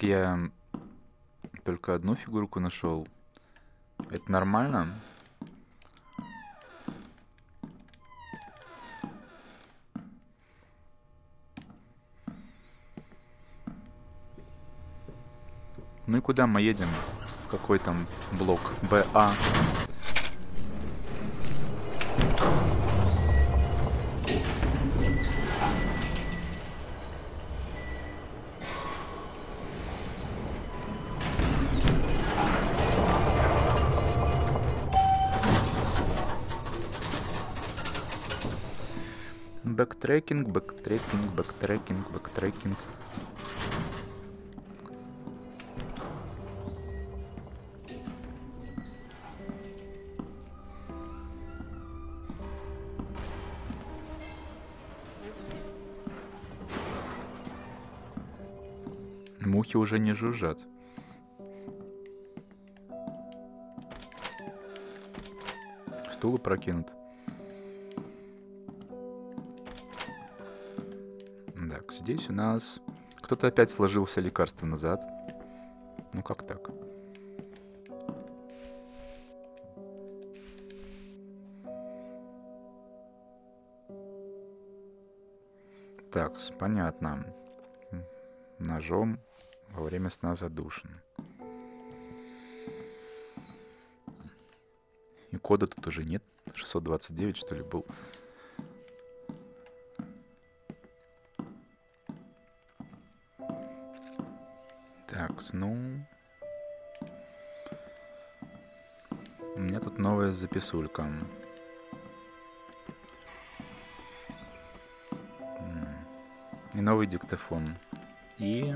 Так я только одну фигурку нашел. Это нормально? Ну и куда мы едем? Какой там блок? БА. Не жужжат. Стул опрокинут. Так, здесь у нас кто-то опять сложил все лекарства назад. Ну как так? Так, понятно. Ножом время сна задушен. И кода тут уже нет. 629, что ли, был. Так, ну... У меня тут новая записулька. И новый диктофон. И...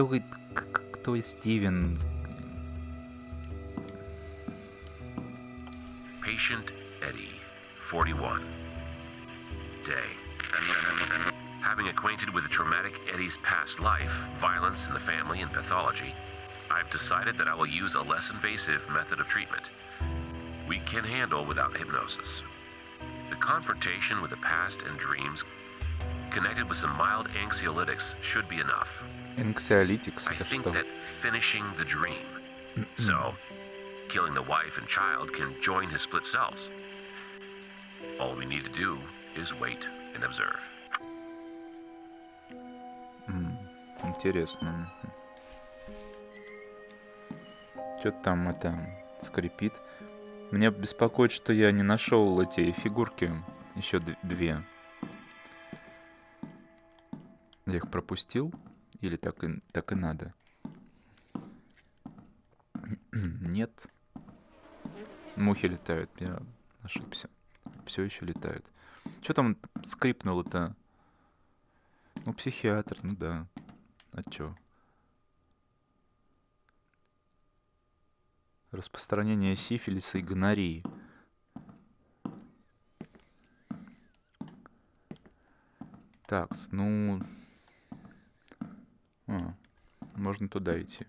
Кто, кто Стивен? Patient Eddie, 41. Day. Having acquainted with the traumatic Eddie's past life, violence in the family, and pathology, I've decided that I will use a less invasive method of treatment. We can handle without hypnosis. The confrontation with the past and dreams connected with some mild anxiolytics should be enough. Anxiolytics, I think that finishing the dream. so, killing the wife and child can join his split selves. All we need to do is wait and observe. Интересно. Что там это скрипит? Меня беспокоит, что я не нашел эти фигурки. Еще две. Я их пропустил? Или так и, так и надо? Нет. Мухи летают, я ошибся. Все еще летают. Что там скрипнуло-то? Ну, психиатр, ну да. А чё? Распространение сифилиса и гонории. Так, ну... А, можно туда идти.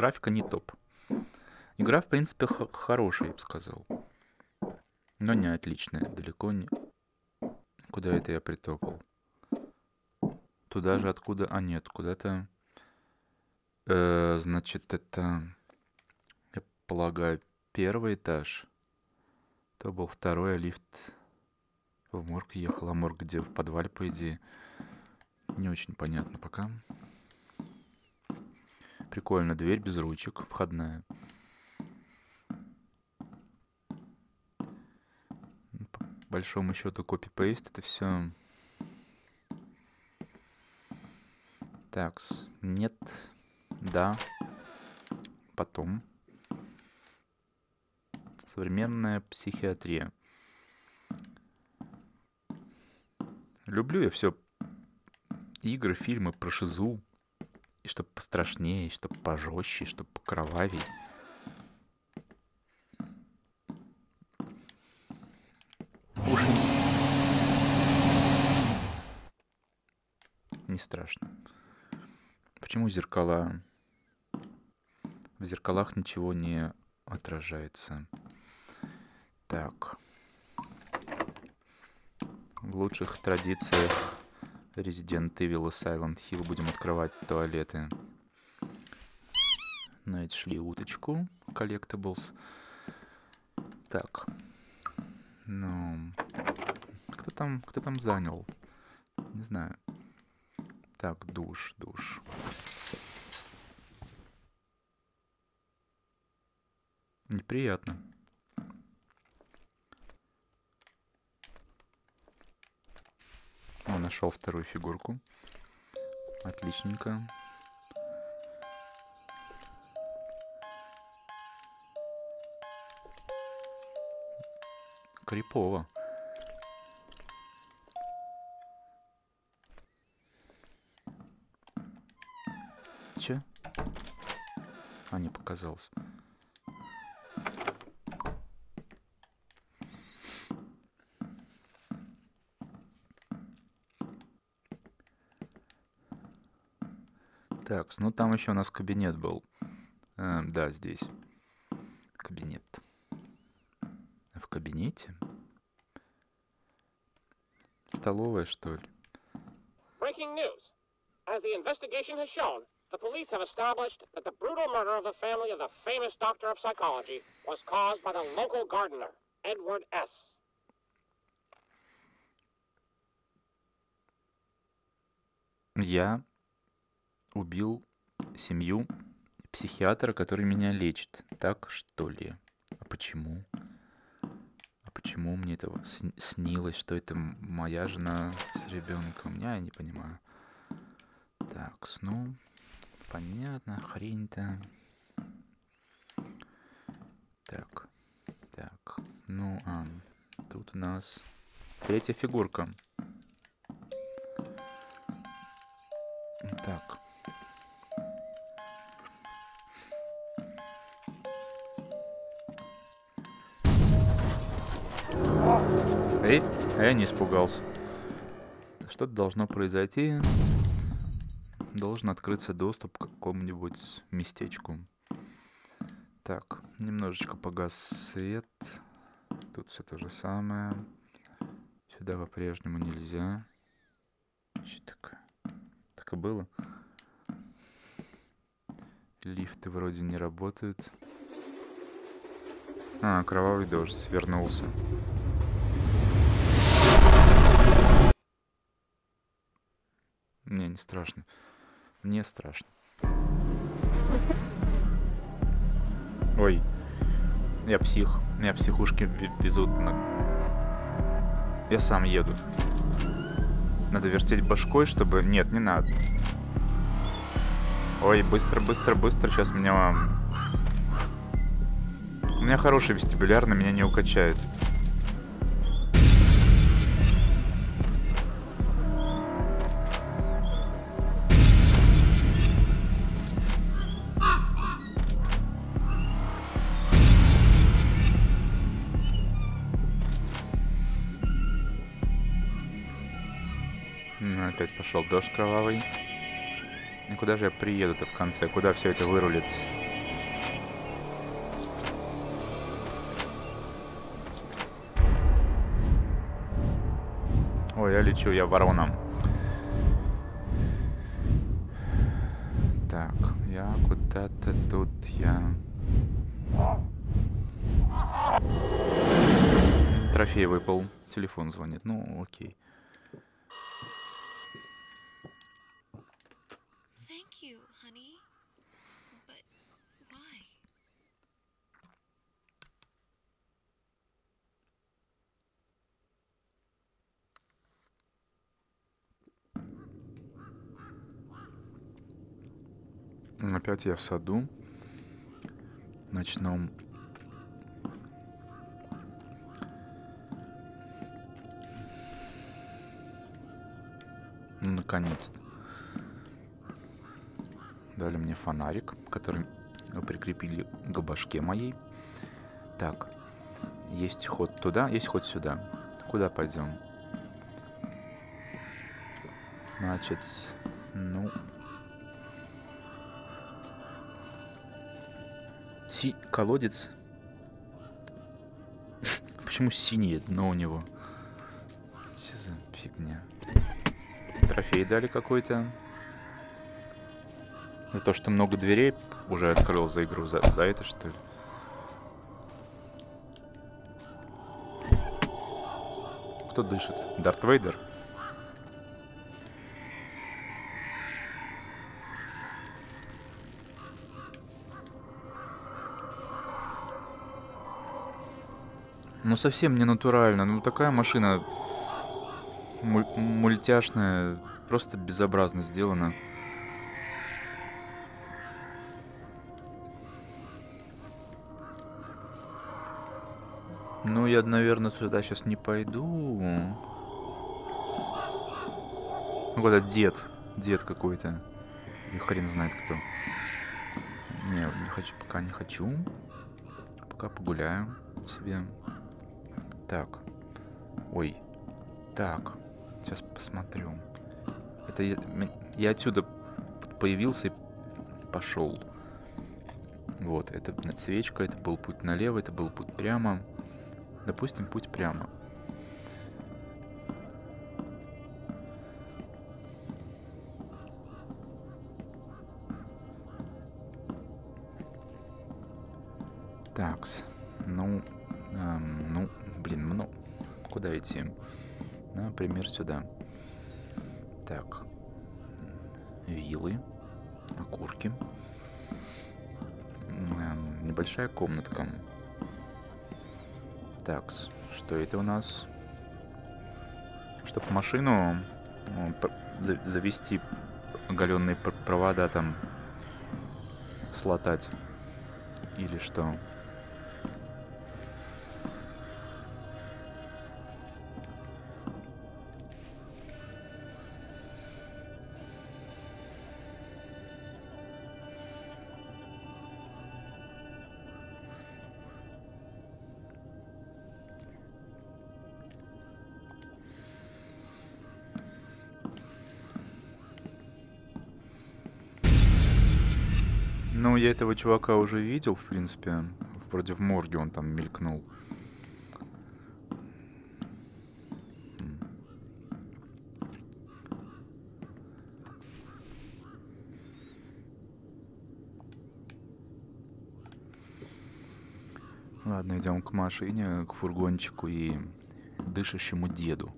Графика не топ. Игра, в принципе, хорошая, я бы сказал. Но не отличная. Далеко не... Куда это я притопал? Туда же, откуда... А, нет, куда-то... Э, значит, это... Я полагаю, первый этаж. То был второй, а лифт в морг ехал. А морг где? В подвале, по идее. Не очень понятно пока. Прикольно, дверь без ручек, входная. Ну, По большому счету копи-пейст это все. Такс, нет, да, потом. Современная психиатрия. Люблю я все игры, фильмы про шизу. И чтоб пострашнее, и чтоб пожестче, и чтоб покровавей. Не страшно. Почему зеркала? В зеркалах ничего не отражается. Так. В лучших традициях Resident Evil и Silent Hill будем открывать туалеты. Нашли уточку. Collectibles. Так. Ну... Кто там, кто там занял? Не знаю. Так, душ, душ. приятно. О, нашел вторую фигурку. Отличненько. Крипово. Че? А, не показалось. Так, ну там еще у нас кабинет был. Э, да, здесь. Кабинет. В кабинете? Столовая, что ли? Breaking news. As the investigation has shown, the police have established that the brutal murder of the family of the famous doctor of psychology was caused by the local gardener, Edward S. Я убил семью психиатра, который меня лечит. Так что ли? А почему? А почему мне это сн- снилось, что это моя жена с ребенком? Я не понимаю. Так, ну, понятно, хрень-то. Так, так, ну, а, тут у нас третья фигурка. А я не испугался. Что-то должно произойти. Должен открыться доступ к какому-нибудь местечку. Так, немножечко погас свет. Тут все то же самое. Сюда по-прежнему нельзя. Что такое? Так и было. Лифты вроде не работают. А, кровавый дождь вернулся. Страшно. Мне страшно. Ой, я псих. Меня психушки ве- везут на... Я сам еду. Надо вертеть башкой, чтобы... Нет, не надо. Ой, быстро, быстро, быстро. Сейчас меня... У меня хороший вестибуляр, на меня не укачает. Дождь кровавый. И куда же я приеду-то в конце? Куда все это вырулит? Ой, я лечу, я ворона. Так, я куда-то тут, я... Трофей выпал. Телефон звонит. Ну, окей. Thank you, honey. But why? Опять я в саду. Ночном. Ну, наконец-то. Дали мне фонарик, который прикрепили к башке моей. Так, есть ход туда, есть ход сюда. Куда пойдем? Значит, ну, Си... колодец. Почему синее дно у него? Что за фигня? Трофей дали какой-то. За то, что много дверей уже открыл за игру. За, за это, что ли? Кто дышит? Дарт Вейдер? Ну совсем не натурально. Ну такая машина муль- мультяшная, просто безобразно сделана. Ну, я, наверное, туда сейчас не пойду. Ну, куда дед. Дед какой-то. И хрен знает кто. Не, не хочу, пока не хочу. Пока погуляю себе. Так. Ой. Так. Сейчас посмотрю. Это я, я отсюда появился и пошел. Вот, это свечка, это был путь налево, это был путь прямо. Допустим, путь прямо. Например, сюда. Так. Вилы. Окурки. Эм, небольшая комнатка. Такс. Что это у нас? Чтоб машину э, завести оголенные пр- провода там слотать. Или что? Этого чувака уже видел, в принципе. Вроде в морге он там мелькнул. Ладно, идем к машине, к фургончику и дышащему деду.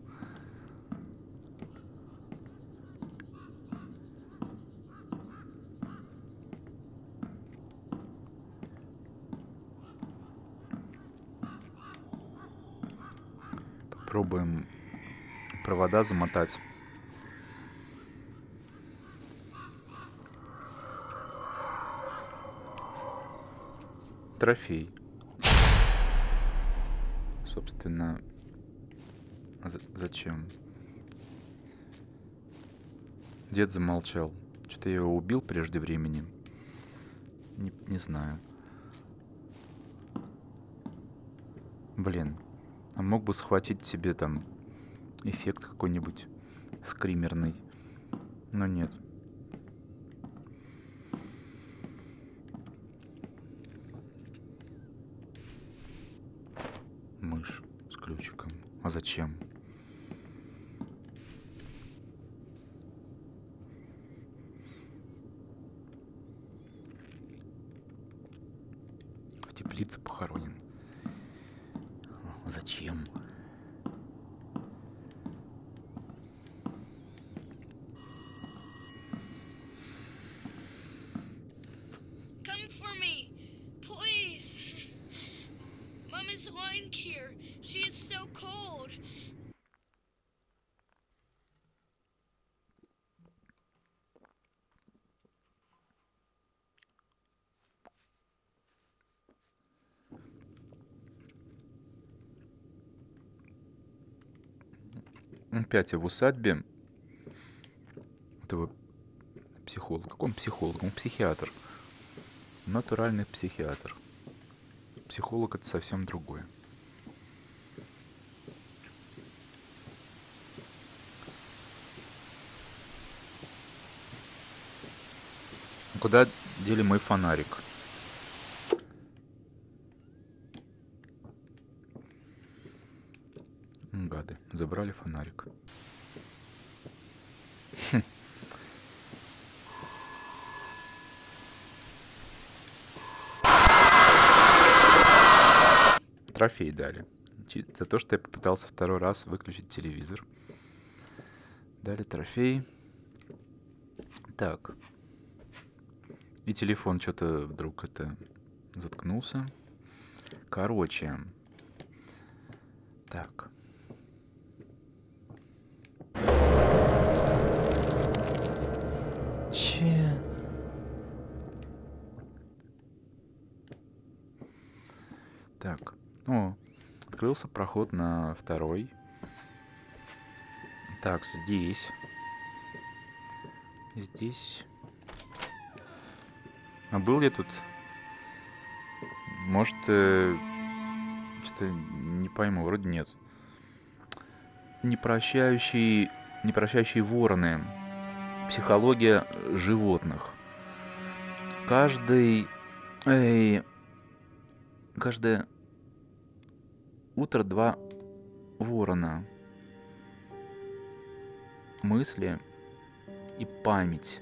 Провода замотать. Трофей. Собственно, за- зачем? Дед замолчал. Что-то я его убил прежде времени. Не, не знаю. Блин, а мог бы схватить себе там эффект какой-нибудь скримерный. Но нет. Мышь с ключиком. А зачем? В теплице похоронен. Зачем? Come for me, please. Mom is lying here. She is so cold. Опять в усадьбе этого психолога. Какой он психолог? Он психиатр. Натуральный психиатр. Психолог это совсем другое. Куда дели мой фонарик? М, Гады, забрали фонарик. Хм. Трофей дали. За то, что я попытался второй раз выключить телевизор. Дали трофей. Так. И телефон что-то вдруг это заткнулся. Короче. Так. Открылся проход на второй. Так, здесь. Здесь. А был я тут? Может, э, что-то не пойму, вроде нет. Непрощающие, непрощающие вороны. Психология животных. Каждый... Эй, каждое утро два ворона. Мысли и память.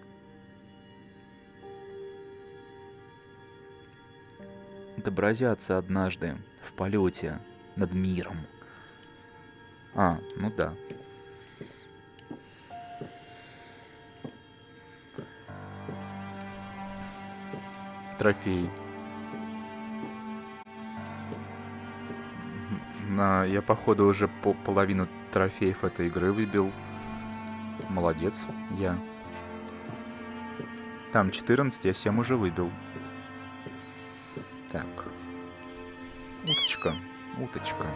отобразятся однажды в полете над миром. А, ну да. Трофей. Я походу уже по половину трофеев этой игры выбил. Молодец, я. Там 14, я 7 уже выбил. Так. Уточка, уточка.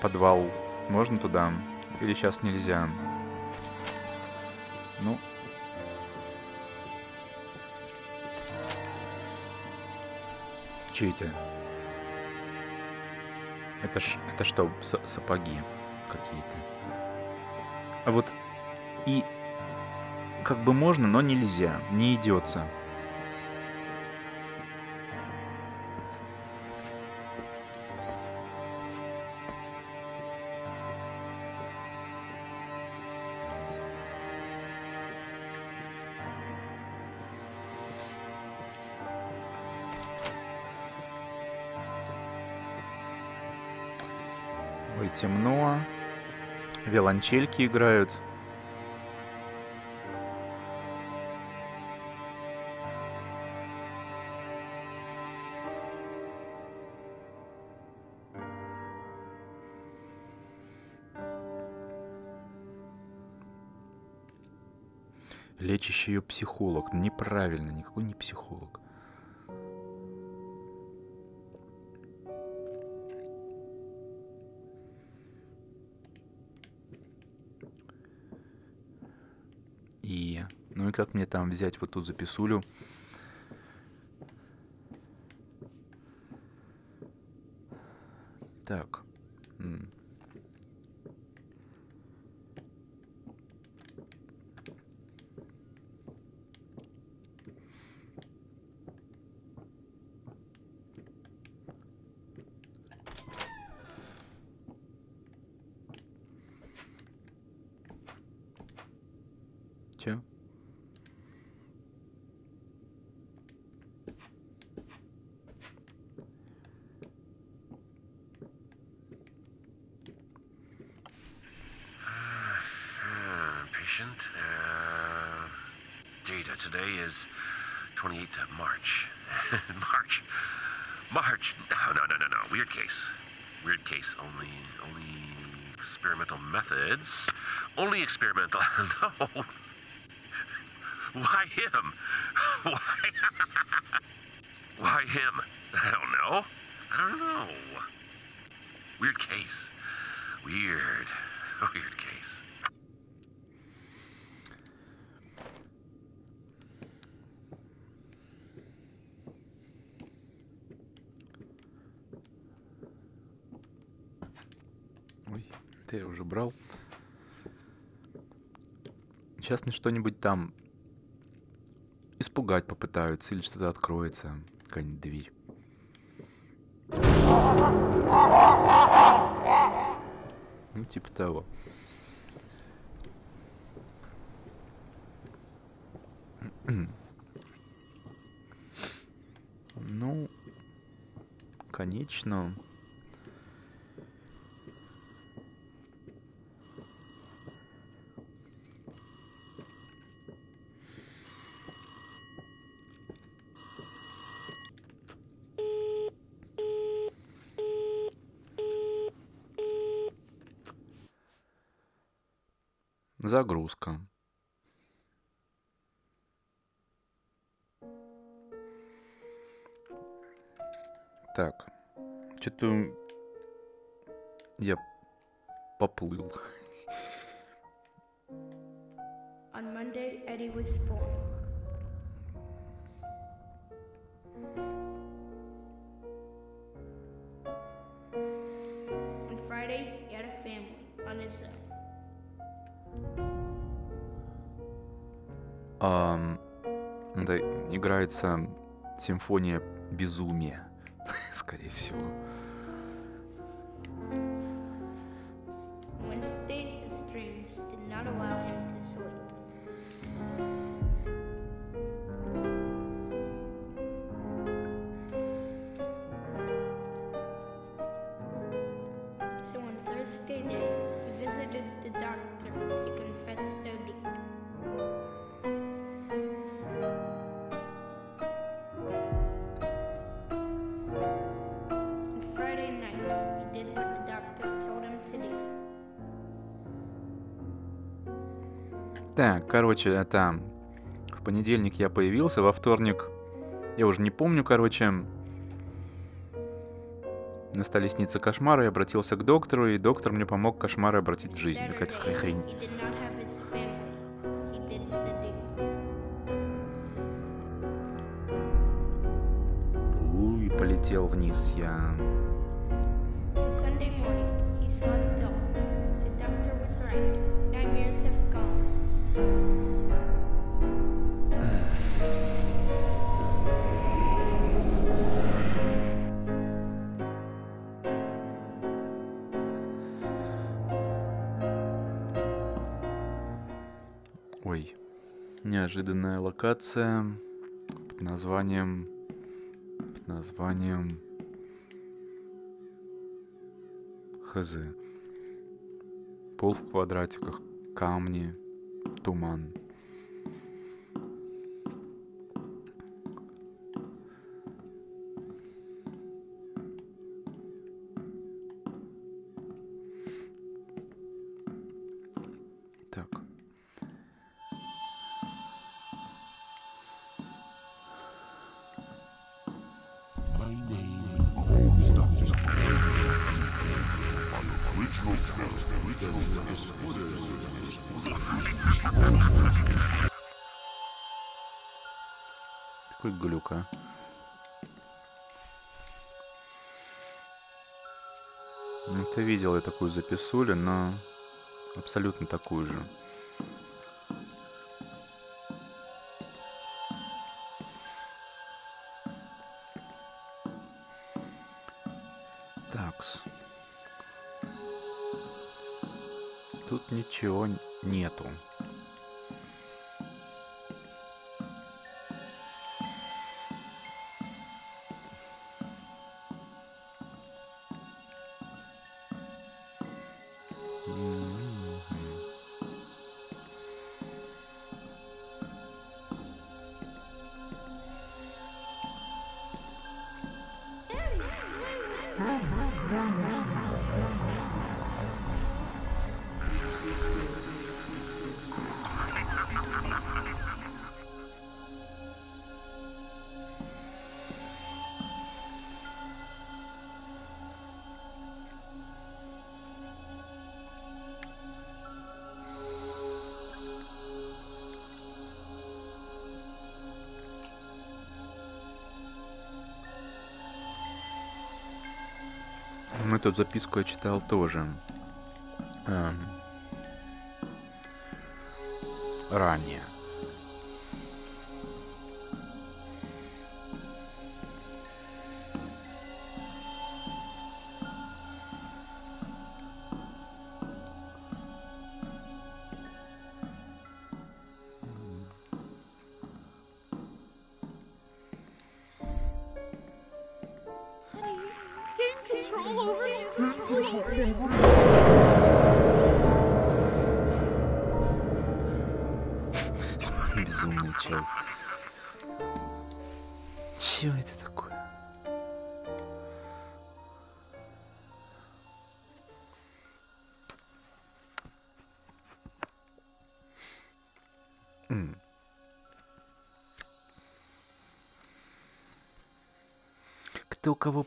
Подвал. Можно туда? Или сейчас нельзя? Ну. Че это? Это ж, это что, сапоги какие-то? А вот и как бы можно, но нельзя, не идется. Виолончельки играют. Лечащий ее психолог. Неправильно, никакой не психолог. Как мне там взять вот ту записулю? Uh, data today is 28th of March. March. March. No, no, no, no, no. Weird case. Weird case. Only, only experimental methods. Only experimental. no. Why him? Why? Why him? I don't know. I don't know. Weird case. Weird. Weird брал. Сейчас мне что-нибудь там испугать попытаются или что-то откроется, какая-нибудь дверь. Ну, типа того. Ну, конечно. Что-то я поплыл. On Monday, Eddie was born. On Friday, he had a family on his own. Um, да, играется симфония безумия, скорее всего. Короче, это в понедельник я появился, во вторник я уже не помню, короче, на столе снится кошмар, я обратился к доктору, и доктор мне помог кошмары обратить в жизнь. Какая-то хрень. Уй, полетел вниз я. Локация под названием... Под названием... Хз. Пол в квадратиках, камни, туман. Такой глюк, а. Ну, ты видел я такую записулю, но абсолютно такую же. Такс. Тут ничего нету. Записку я читал тоже. эм, ранее.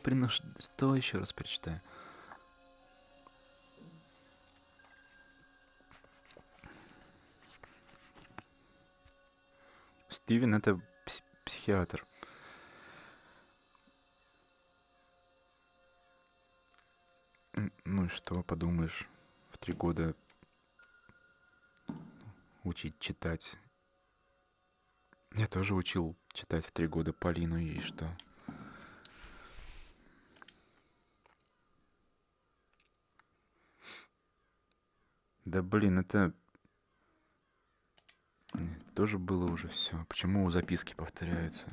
Принош... Что еще раз прочитаю? Стивен это пс- психиатр. Ну и что, подумаешь, в три года учить читать. Я тоже учил читать в три года Полину, и что? Да блин, это тоже было уже все. Почему записки повторяются?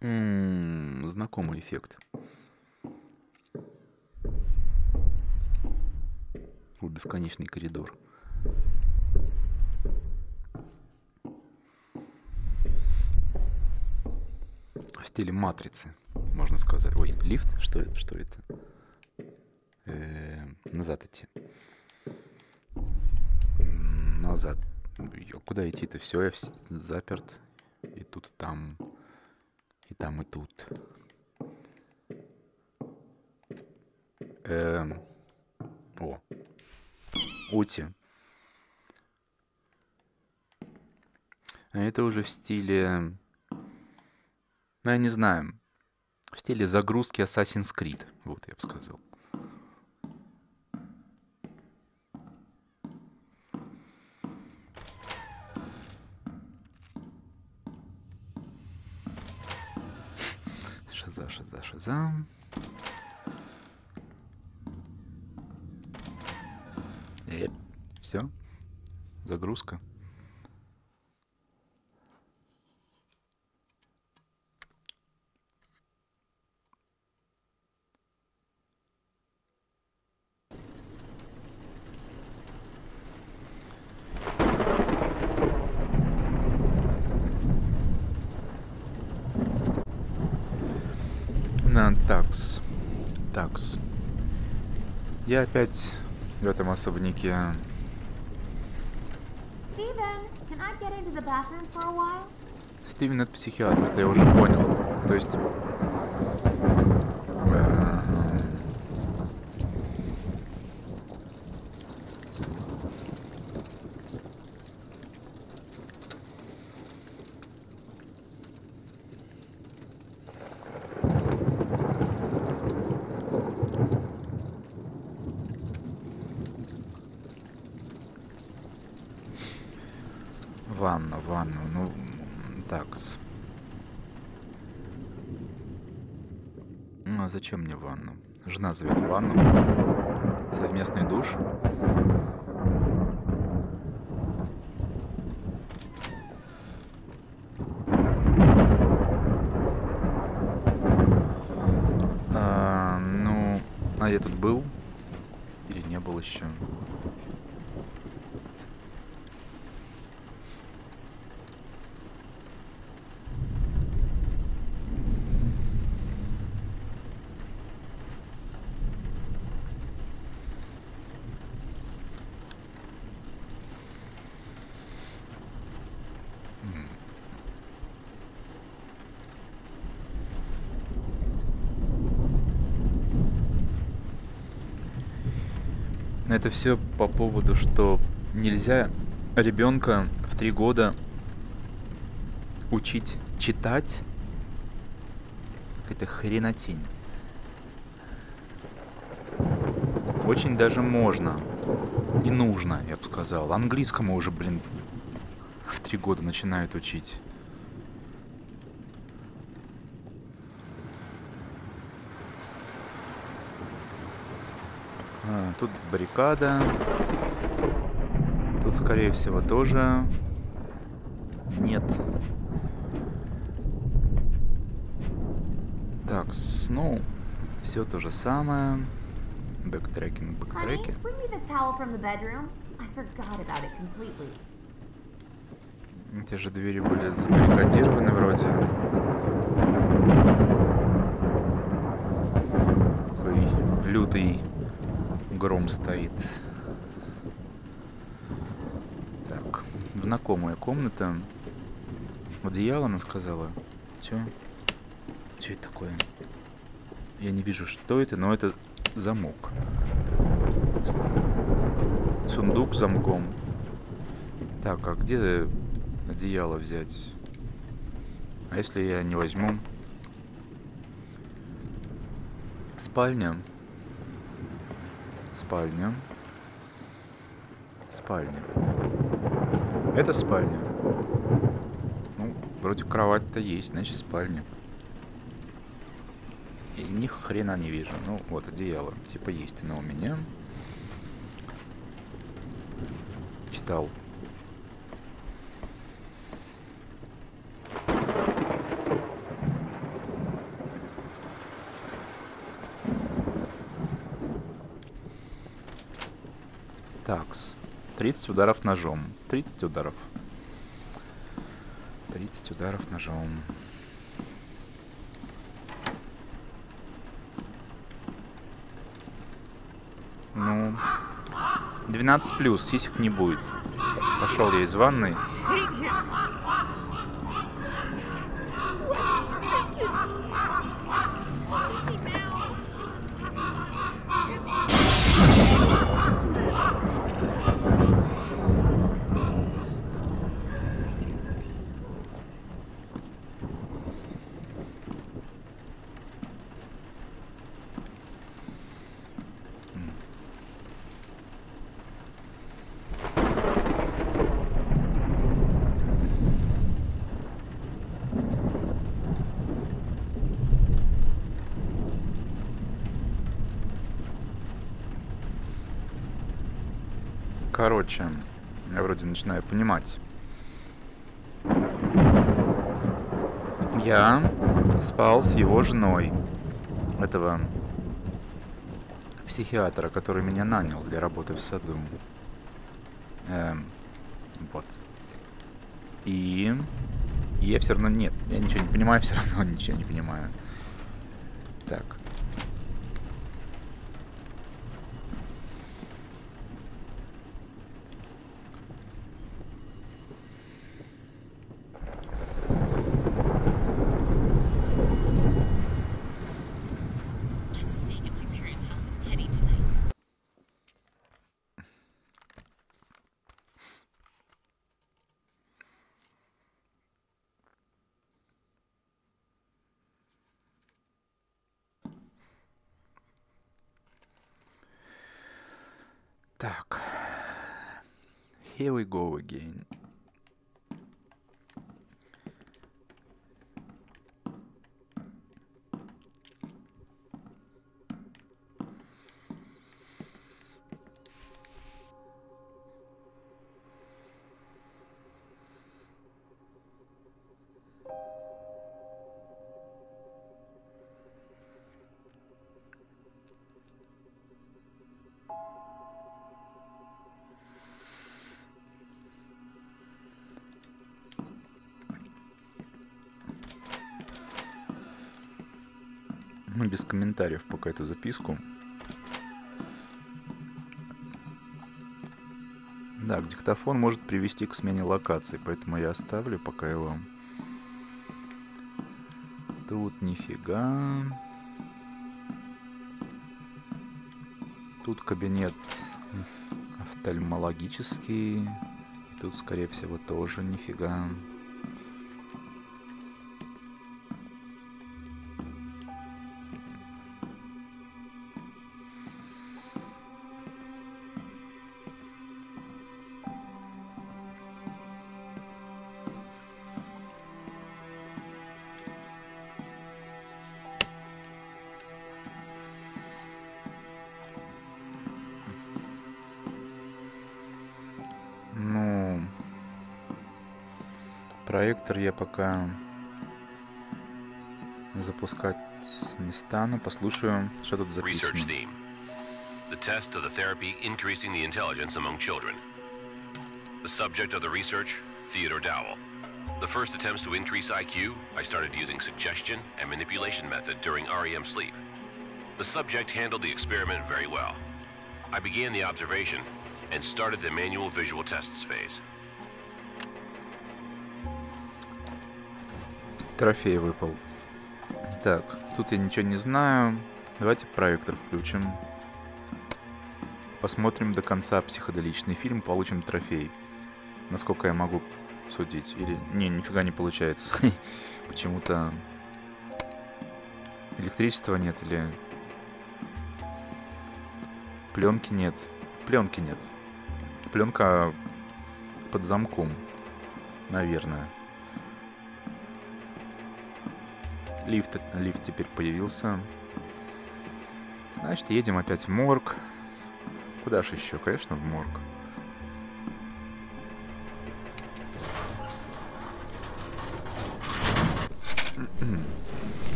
М, Знакомый эффект. О, бесконечный коридор. В стиле матрицы, можно сказать. Ой, лифт? Что, это- что это? Э, назад идти. Назад. Куда идти-то? Все, я заперт. И тут, и там. И там, и тут. Эм. О. Ути. А это уже в стиле... Ну, я не знаю. В стиле загрузки Assassin's Creed. Вот, я бы сказал. Шаза, шаза, шаза. Все. Загрузка. Такс. Такс. Я опять в этом особняке. Steven, can I get into the bathroom for a while? Стивен это психиатр, это я уже понял. То есть... э, Ванна, ванна, ну, такс. Ну, а зачем мне ванну? Жена зовет в ванну. Совместный душ. А, ну, а я тут был? Или не был еще? Это все по поводу, что нельзя ребенка в три года учить читать. Какая-то хренотень. Очень даже можно. И нужно, я бы сказал. Английскому уже, блин, в три года начинают учить. А, тут баррикада. Тут, скорее всего, тоже нет. Так, ну, все то же самое. Backtracking, backtracking. Те же двери были забаррикадированы вроде. лютый гром стоит. Так, знакомая комната. Одеяло, она сказала. Чё? Что это такое? Я не вижу, что это, но это замок. Сундук с замком. Так, а где одеяло взять? А если я не возьму? Спальня. Спальня. Спальня. Это спальня. Ну, вроде кровать-то есть, значит спальня. И ни хрена не вижу. Ну, вот одеяло. Типа есть оно у меня. Читал. Такс. 30 ударов ножом. 30 ударов. 30 ударов ножом. Ну, 12 плюс, сисек не будет. Пошел я из ванной. Is he now? Короче, я вроде начинаю понимать. Я спал с его женой, этого психиатра, который меня нанял для работы в саду. Эм, вот. И я все равно нет, я ничего не понимаю, все равно ничего не понимаю. Без комментариев пока эту записку. Да, диктофон может привести к смене локации, поэтому я оставлю пока его. Тут нифига. Тут кабинет офтальмологический. Тут, скорее всего, тоже нифига. Ну, проектор я пока запускать не стану. Послушаю, что тут Research записано. theme. The test of the therapy increasing the intelligence among children. The subject of the research, Theodore Dowell. The first attempts to increase IQ, I started using suggestion and manipulation method during REM sleep. The subject handled the experiment very well. I began the observation and started the manual visual tests phase. Трофей выпал. Так, тут я ничего не знаю. Давайте проектор включим. Посмотрим до конца психоделичный фильм, получим трофей. Насколько я могу судить. Или... Не, нифига не получается. Почему-то... Электричества нет или... Пленки нет. Пленки нет. Пленка под замком. Наверное. Лифт, лифт теперь появился. Значит, едем опять в морг. Куда же еще? Конечно, в морг.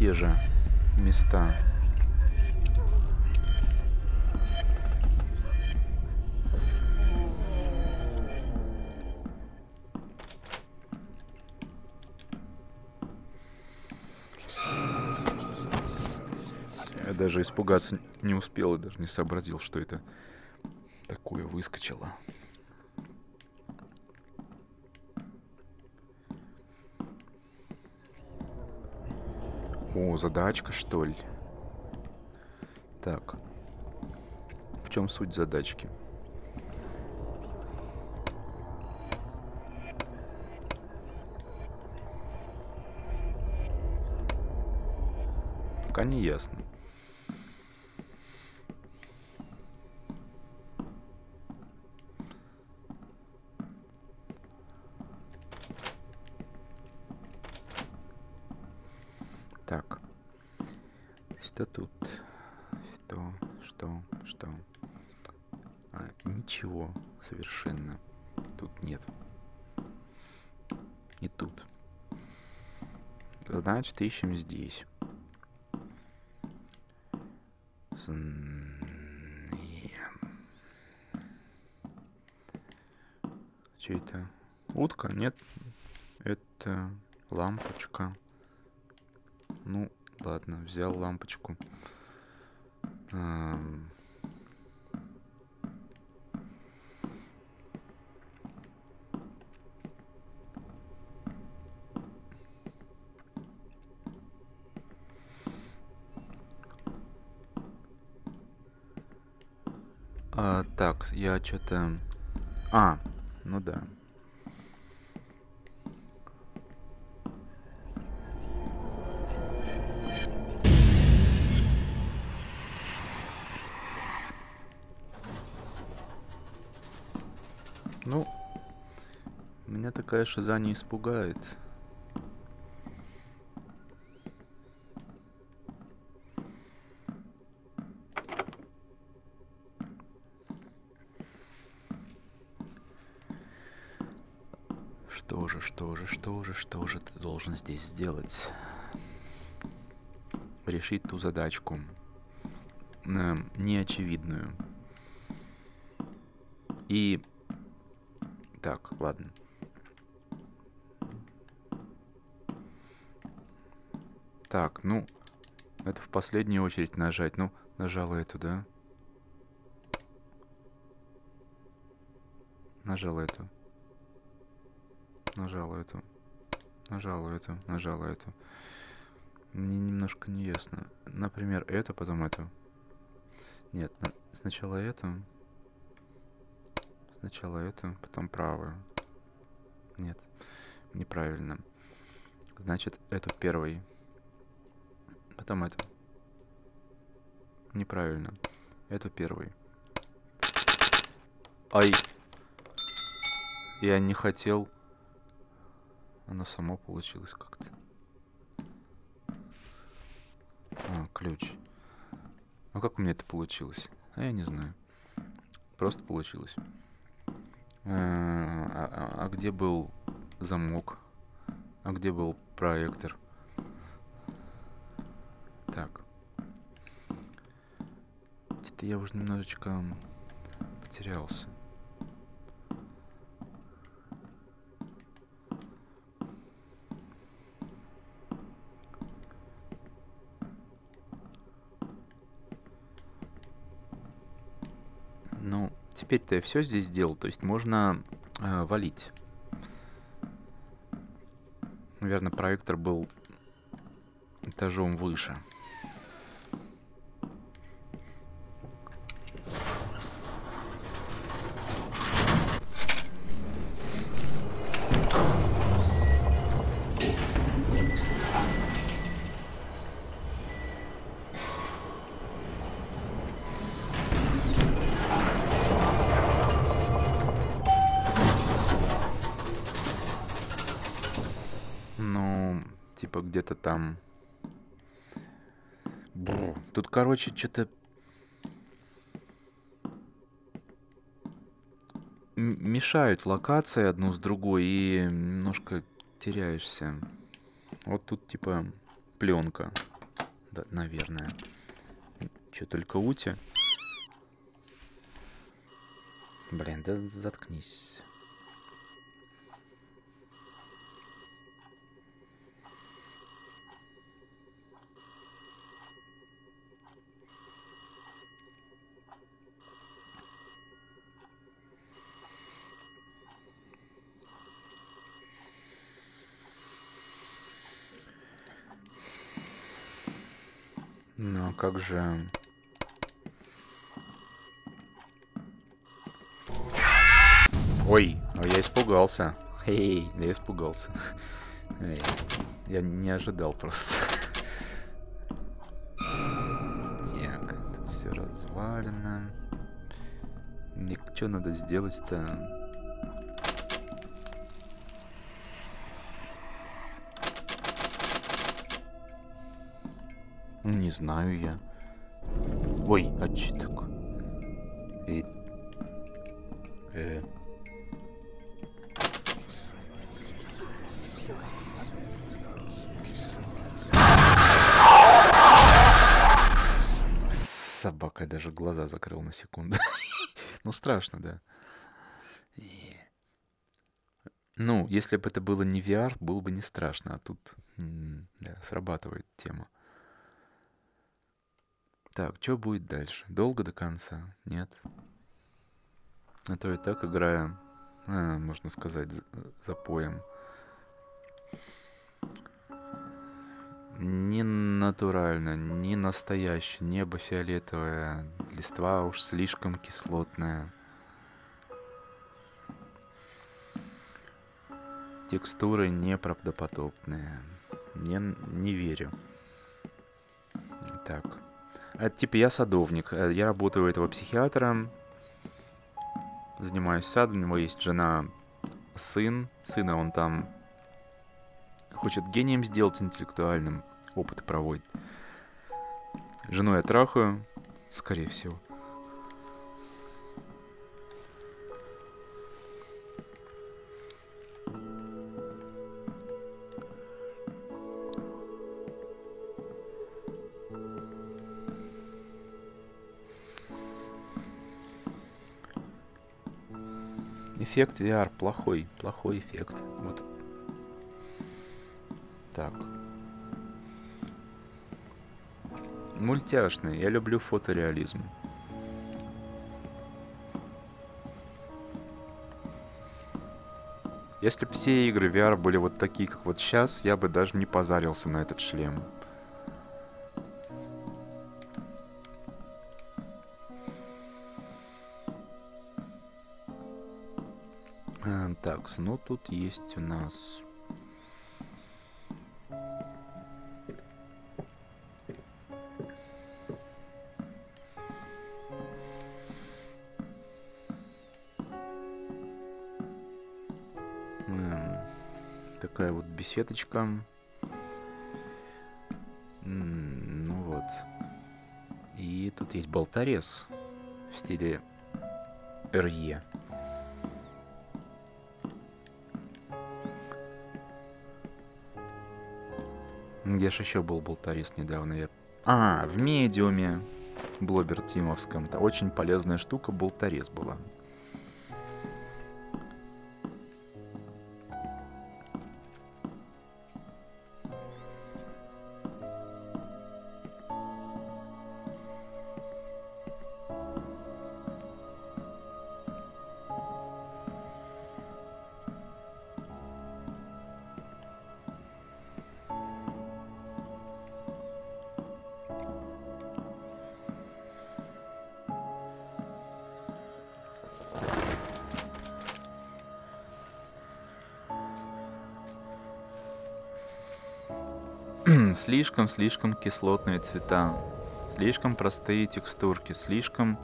Те же места. Я даже испугаться не успел и даже не сообразил, что это такое выскочило. О, задачка, что ли? Так. В чем суть задачки? Пока не ясно. Так. Что тут? Что? Что? Что? А, ничего совершенно тут нет. И тут. Значит, ищем здесь. Че это? Утка? Нет. Это лампочка. Ну, ладно, взял лампочку. Ам. А, так, что-то... А, ну да. Ну, меня такая шиза не испугает. Что же, что же, что же, что же ты должен здесь сделать? Решить ту задачку. э, неочевидную. И... Так, ладно. Так, ну... Это в последнюю очередь нажать. Ну, нажала эту, да? Нажала эту. Нажала эту. Нажала эту. Нажала эту. Мне немножко не ясно. Например, эту, потом эту. Нет, на- сначала эту. Сначала эту, потом правую. Нет, неправильно. Значит, эту первой. Потом эту. Неправильно. Эту первой. Ай. Я не хотел. Оно само получилось как-то. А, ключ. А как у меня это получилось? А я не знаю. просто получилось. А, а- а где был замок? А где был проектор? Так. Где-то я уже немножечко потерялся. Теперь-то я все здесь сделал, то есть можно э, валить. Наверное, проектор был этажом выше. Ну, короче, что-то... Мешают локации одну с другой и немножко теряешься. Вот тут типа пленка. Да, наверное. Че, только ути? Блин, да заткнись. Ну, а как же... Ой, а я испугался. Эй, я испугался. Эй, я не ожидал просто. Так, тут все развалено. И что надо сделать-то? Знаю я. Ой, так? И... Э. С собакой даже глаза закрыл на секунду. Ну, страшно, да. Ну, если бы это было не VR, было бы не страшно, а тут, да, срабатывает тема. Так, что будет дальше? Долго до конца? Нет? А то я так играю, а, можно сказать, за, за поем. Не натурально, не настоящее, небо фиолетовое, листва уж слишком кислотная. Текстуры неправдоподобные. Не, не верю. Так. Это типа я садовник. э, Я работаю у этого психиатра. Занимаюсь садом. У него есть жена, сын. Сына он там хочет гением сделать интеллектуальным. Опыт проводит. Жену я трахаю. Скорее всего. Эффект VR плохой, плохой эффект. Вот. Так. Мультяшный. Я люблю фотореализм. Если бы все игры VR были вот такие, как вот сейчас, я бы даже не позарился на этот шлем. Так, ну тут есть у нас... М, Такая вот беседочка. Ну вот. И тут есть болторез в стиле РЕ. Где же еще был болтарист недавно? Я... А, в медиуме Блобер Тимовском. Это очень полезная штука, болтарез была. Слишком-слишком кислотные цвета. Слишком простые текстурки. Слишком...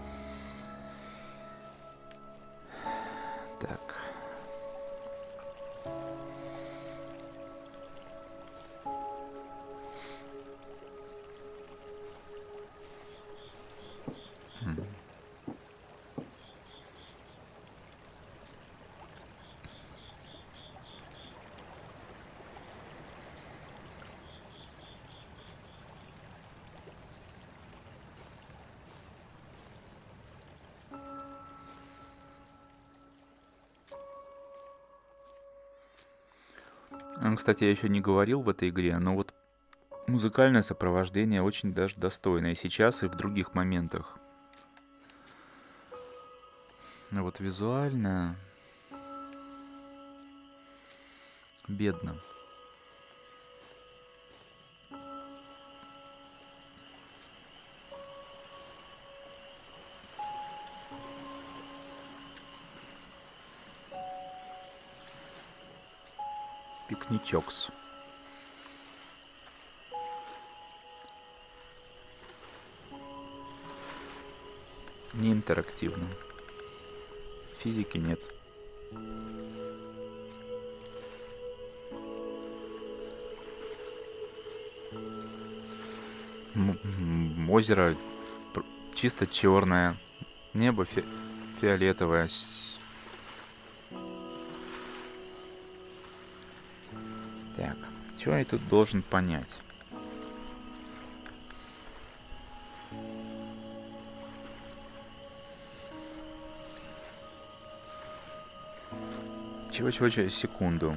Кстати, я еще не говорил в этой игре, но вот музыкальное сопровождение очень даже достойное сейчас, и в других моментах. А вот визуально... Бедно. Пикничокс. Не интерактивно. Физики нет. М- Озеро чисто черное. Небо фи- фиолетовое. Что я тут должен понять? Чего-чего-чего, секунду.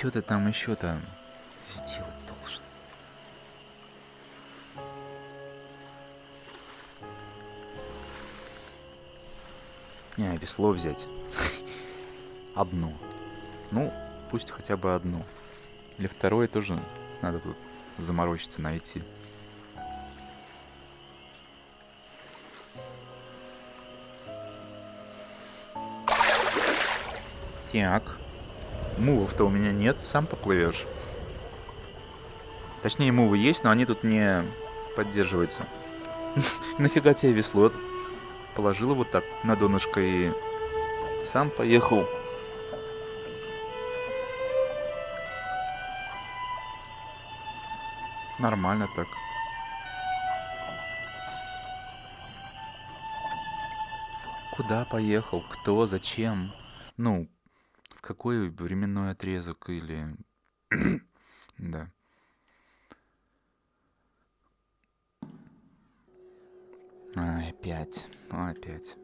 Чё ты там еще-то сделать должен? Не, весло взять. Одно. Ну, пусть хотя бы одно. Или второе тоже надо тут заморочиться найти. Так. Мувов-то у меня нет, сам поплывешь. Точнее, мувы есть, но они тут не поддерживаются. Нафига тебе весло? Положил его так на донышко и сам поехал. Нормально так. Куда поехал? Кто? Зачем? Ну, какой временной отрезок или... Да. Опять. Опять.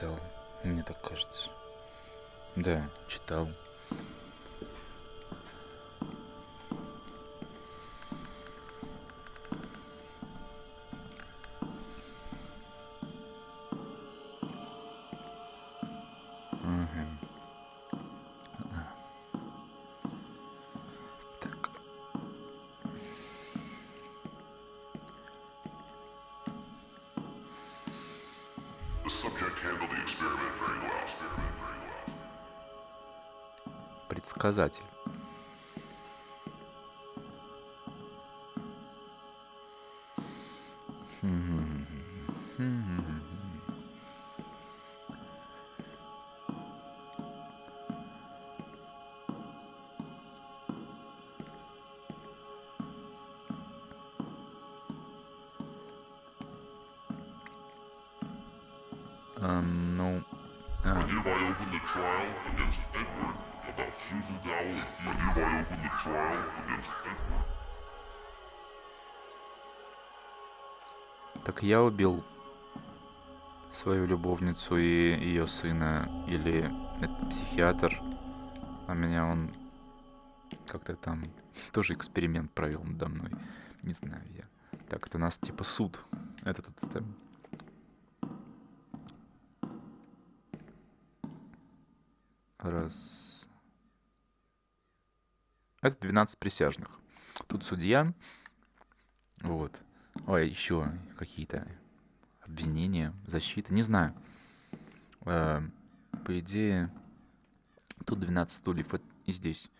Читал. Мне так кажется. Да, читал. Предсказатель. Так я убил свою любовницу и ее сына, или это психиатр, а меня он как-то там тоже эксперимент провел надо мной. Не знаю я. Так, это у нас типа суд. Это тут это... Раз. Это 12 присяжных. Тут судья. Вот. Ой, еще какие-то обвинения, защита, не знаю. Э, По идее, тут 12 стульев, и здесь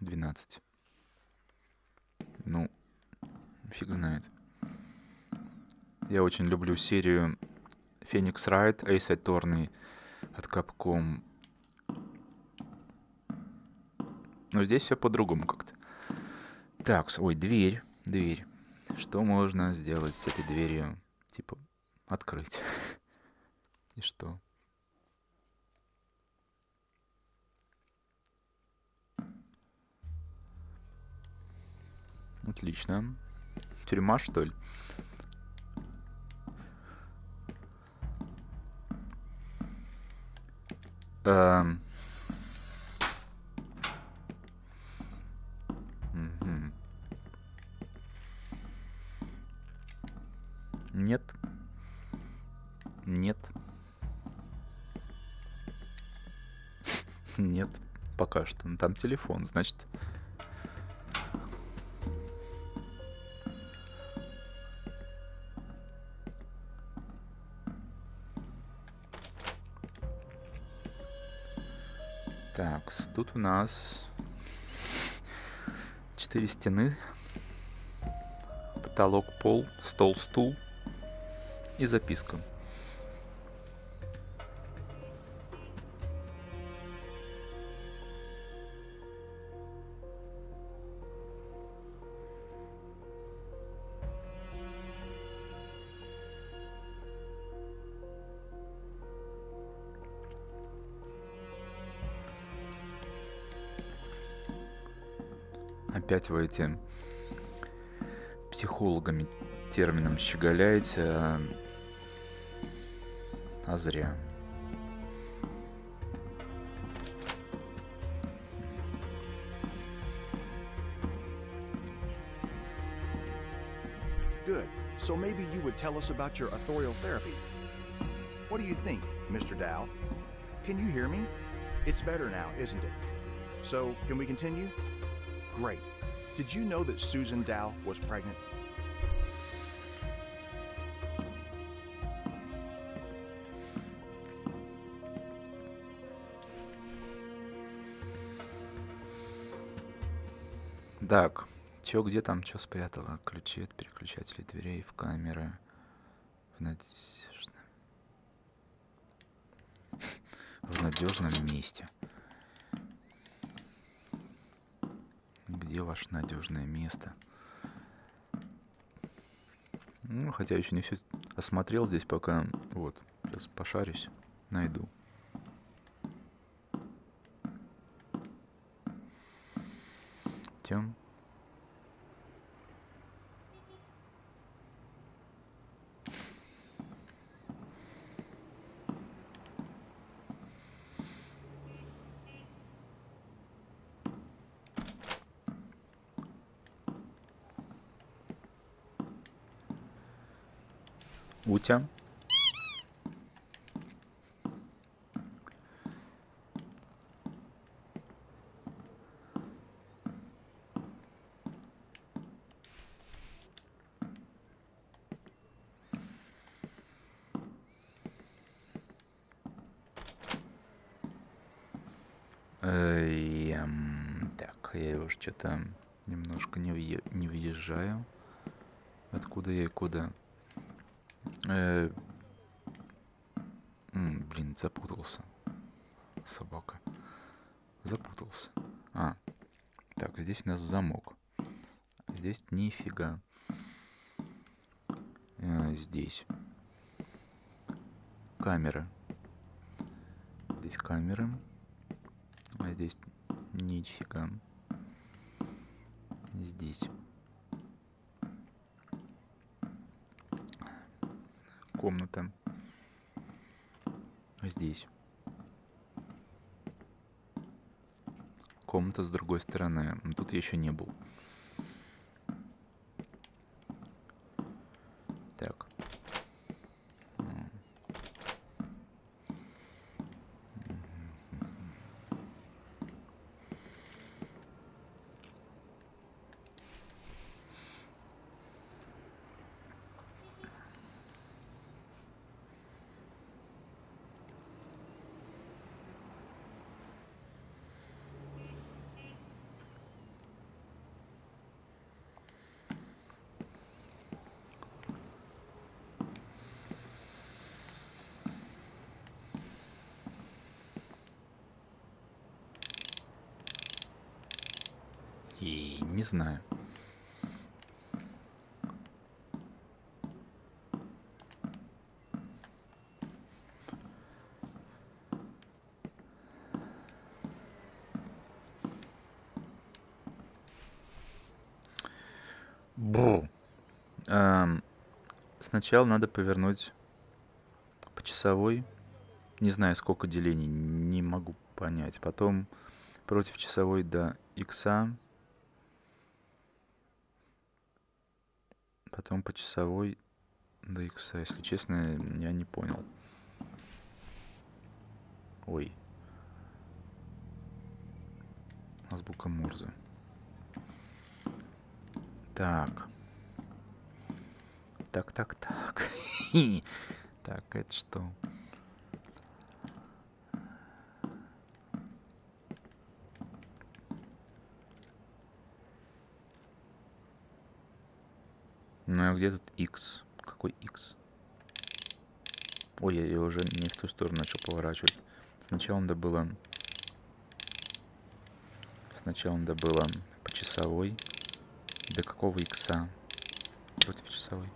12. Ну, фиг знает. Я очень люблю серию Phoenix Wright, Ace Attorney от Capcom. Но здесь все по-другому как-то. Так, ой, дверь, дверь. Что можно сделать с этой дверью? Типа, открыть. И что? Отлично. Тюрьма, что ли? Эм. Пока что. Ну, там телефон, значит. Так, тут у нас четыре стены, потолок, пол, стол, стул и записка. Опять вы этим психологами термином щеголяете, а, а зря. Good. So maybe you would tell us about your authorial therapy. What do you think, Mr. Dow? Can you hear me? It's better now, isn't it? So, can we continue? Great. Did you know that Susan Dow was pregnant? Так, чё где там, чё спрятала? Ключи от переключателей дверей в камеры. В надежном... В надежном месте. Ваше надежное место? Ну, хотя еще не все осмотрел здесь пока. Вот, сейчас пошарюсь, найду. Тем. Утя. Э, Так, я уже что-то немножко не въезжаю. Откуда я и куда? Э, м, Блин, запутался. Собака. Запутался. А, так, здесь у нас замок. Здесь нифига. Э, Здесь. Камера. Здесь камеры. А здесь нифига. Здесь. Комната. Здесь. Комната с другой стороны. Тут я еще не был. Так. М. И не знаю. Бру. Сначала надо повернуть по часовой. Не знаю, сколько делений, не могу понять. Потом против часовой до икса. Потом по часовой до икса. Если честно, я не понял. Ой. Азбука Морзе. Так. Так, так, так. Так, это что? А где тут X? Какой X? Ой, я, я уже не в ту сторону начал поворачивать. Сначала надо было... Сначала надо было по часовой. До какого икса? Против часовой.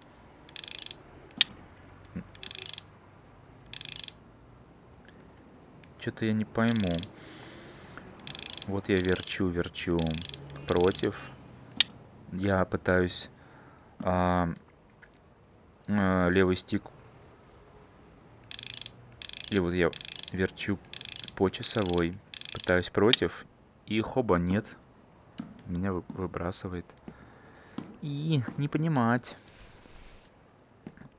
Что-то я не пойму. Вот я верчу, верчу против. Я пытаюсь а, а, левый стик. И вот я верчу по часовой. Пытаюсь против. И хоба нет. Меня вы- выбрасывает. И не понимать.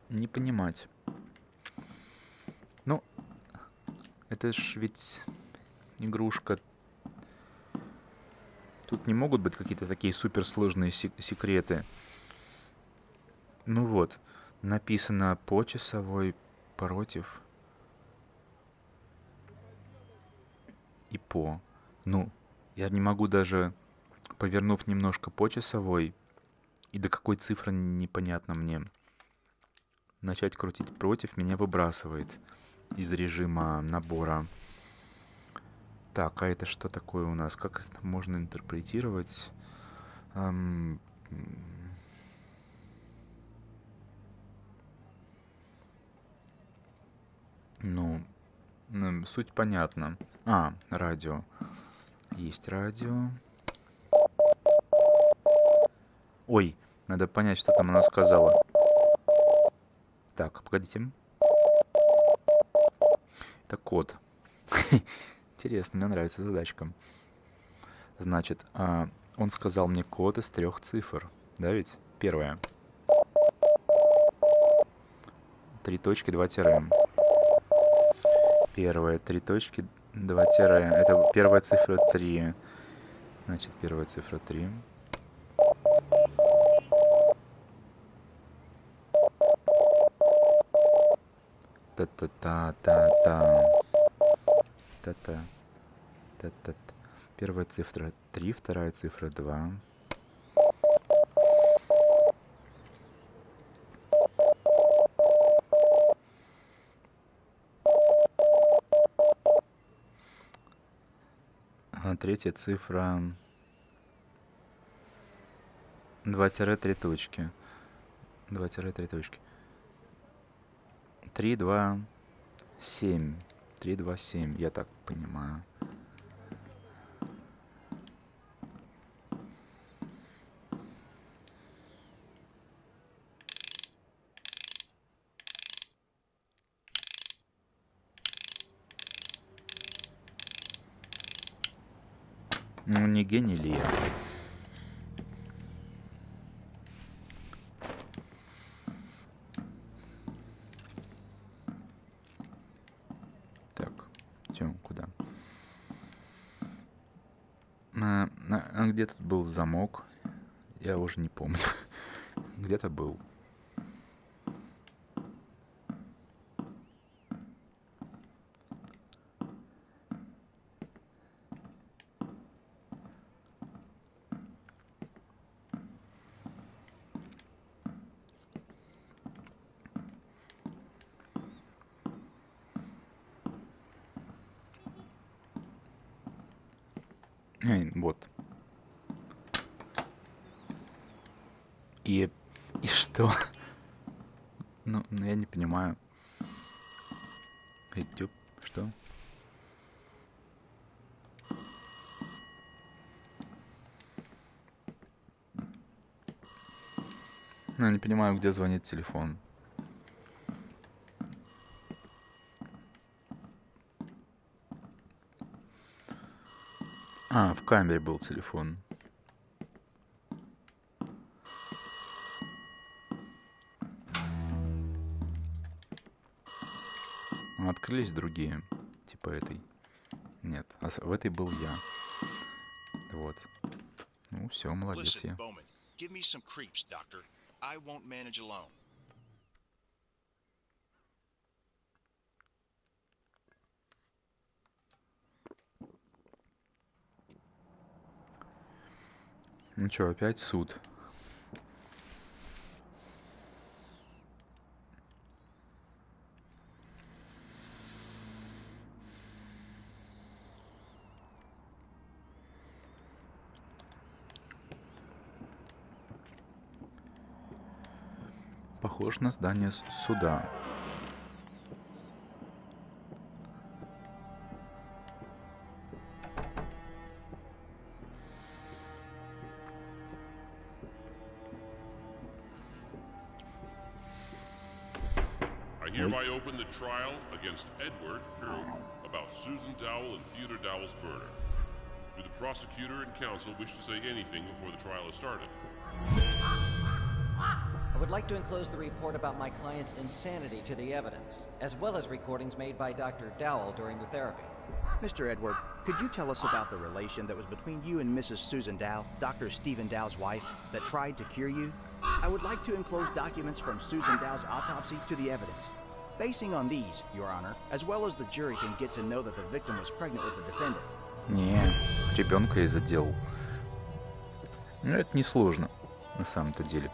Не понимать. Ну, это ж ведь игрушка. Тут не могут быть какие-то такие суперсложные сек- секреты. Ну вот, написано по часовой против и по. Ну, я не могу даже повернув немножко по часовой, и до какой цифры непонятно мне, начать крутить против, меня выбрасывает из режима набора. Так, а это что такое у нас? Как это можно интерпретировать? Эм, Ну, суть понятна. А, радио. Есть радио. Ой, надо понять, что там она сказала. Так, погодите. Это код. Интересно, мне нравится задачка. Значит, а, он сказал мне код из трех цифр. Да ведь? Первое. Три точки, два тире. Первое, три точки, два тире. Это первая цифра 3. Значит, первая цифра 3. Та-та-та-та-та. Та-та. Та-та. Первая цифра 3, вторая цифра 2. А третья цифра 2-3 точки. 2-3 точки. 3, 2, 7. 3, 2, 7, я так понимаю. Ну, не гений ли я? Так, чё, куда? А- а где тут был замок? Я уже не помню. Где-то был. Эй, вот. И, и что? Ну, ну, я не понимаю. YouTube, что? Ну, я не понимаю, где звонит телефон. А, в камере был телефон. А, Открылись другие, типа этой. Нет, а в этой был я. Вот. Ну, все, молодец я. Give me some creeps, Doctor. I won't manage alone. Ну что, опять суд. Похож на здание с- суда. I hereby open the trial against Edward Drew about Susan Dowell and Theodore Dowell's murder. Do the prosecutor and counsel wish to say anything before the trial is started? I would like to enclose the report about my client's insanity to the evidence, as well as recordings made by Dr. Dowell during the therapy. Mr. Edward, could you tell us about the relation that was between you and Mrs. Susan Dow, Dr. Stephen Dow's wife, that tried to cure you? I would like to enclose documents from Susan Dow's autopsy to the evidence. Basing on these, Your Honor, as well as the jury can get to know that the victim was pregnant with the defendant. Не, ребенка я задел. Но это несложно, на самом-то деле.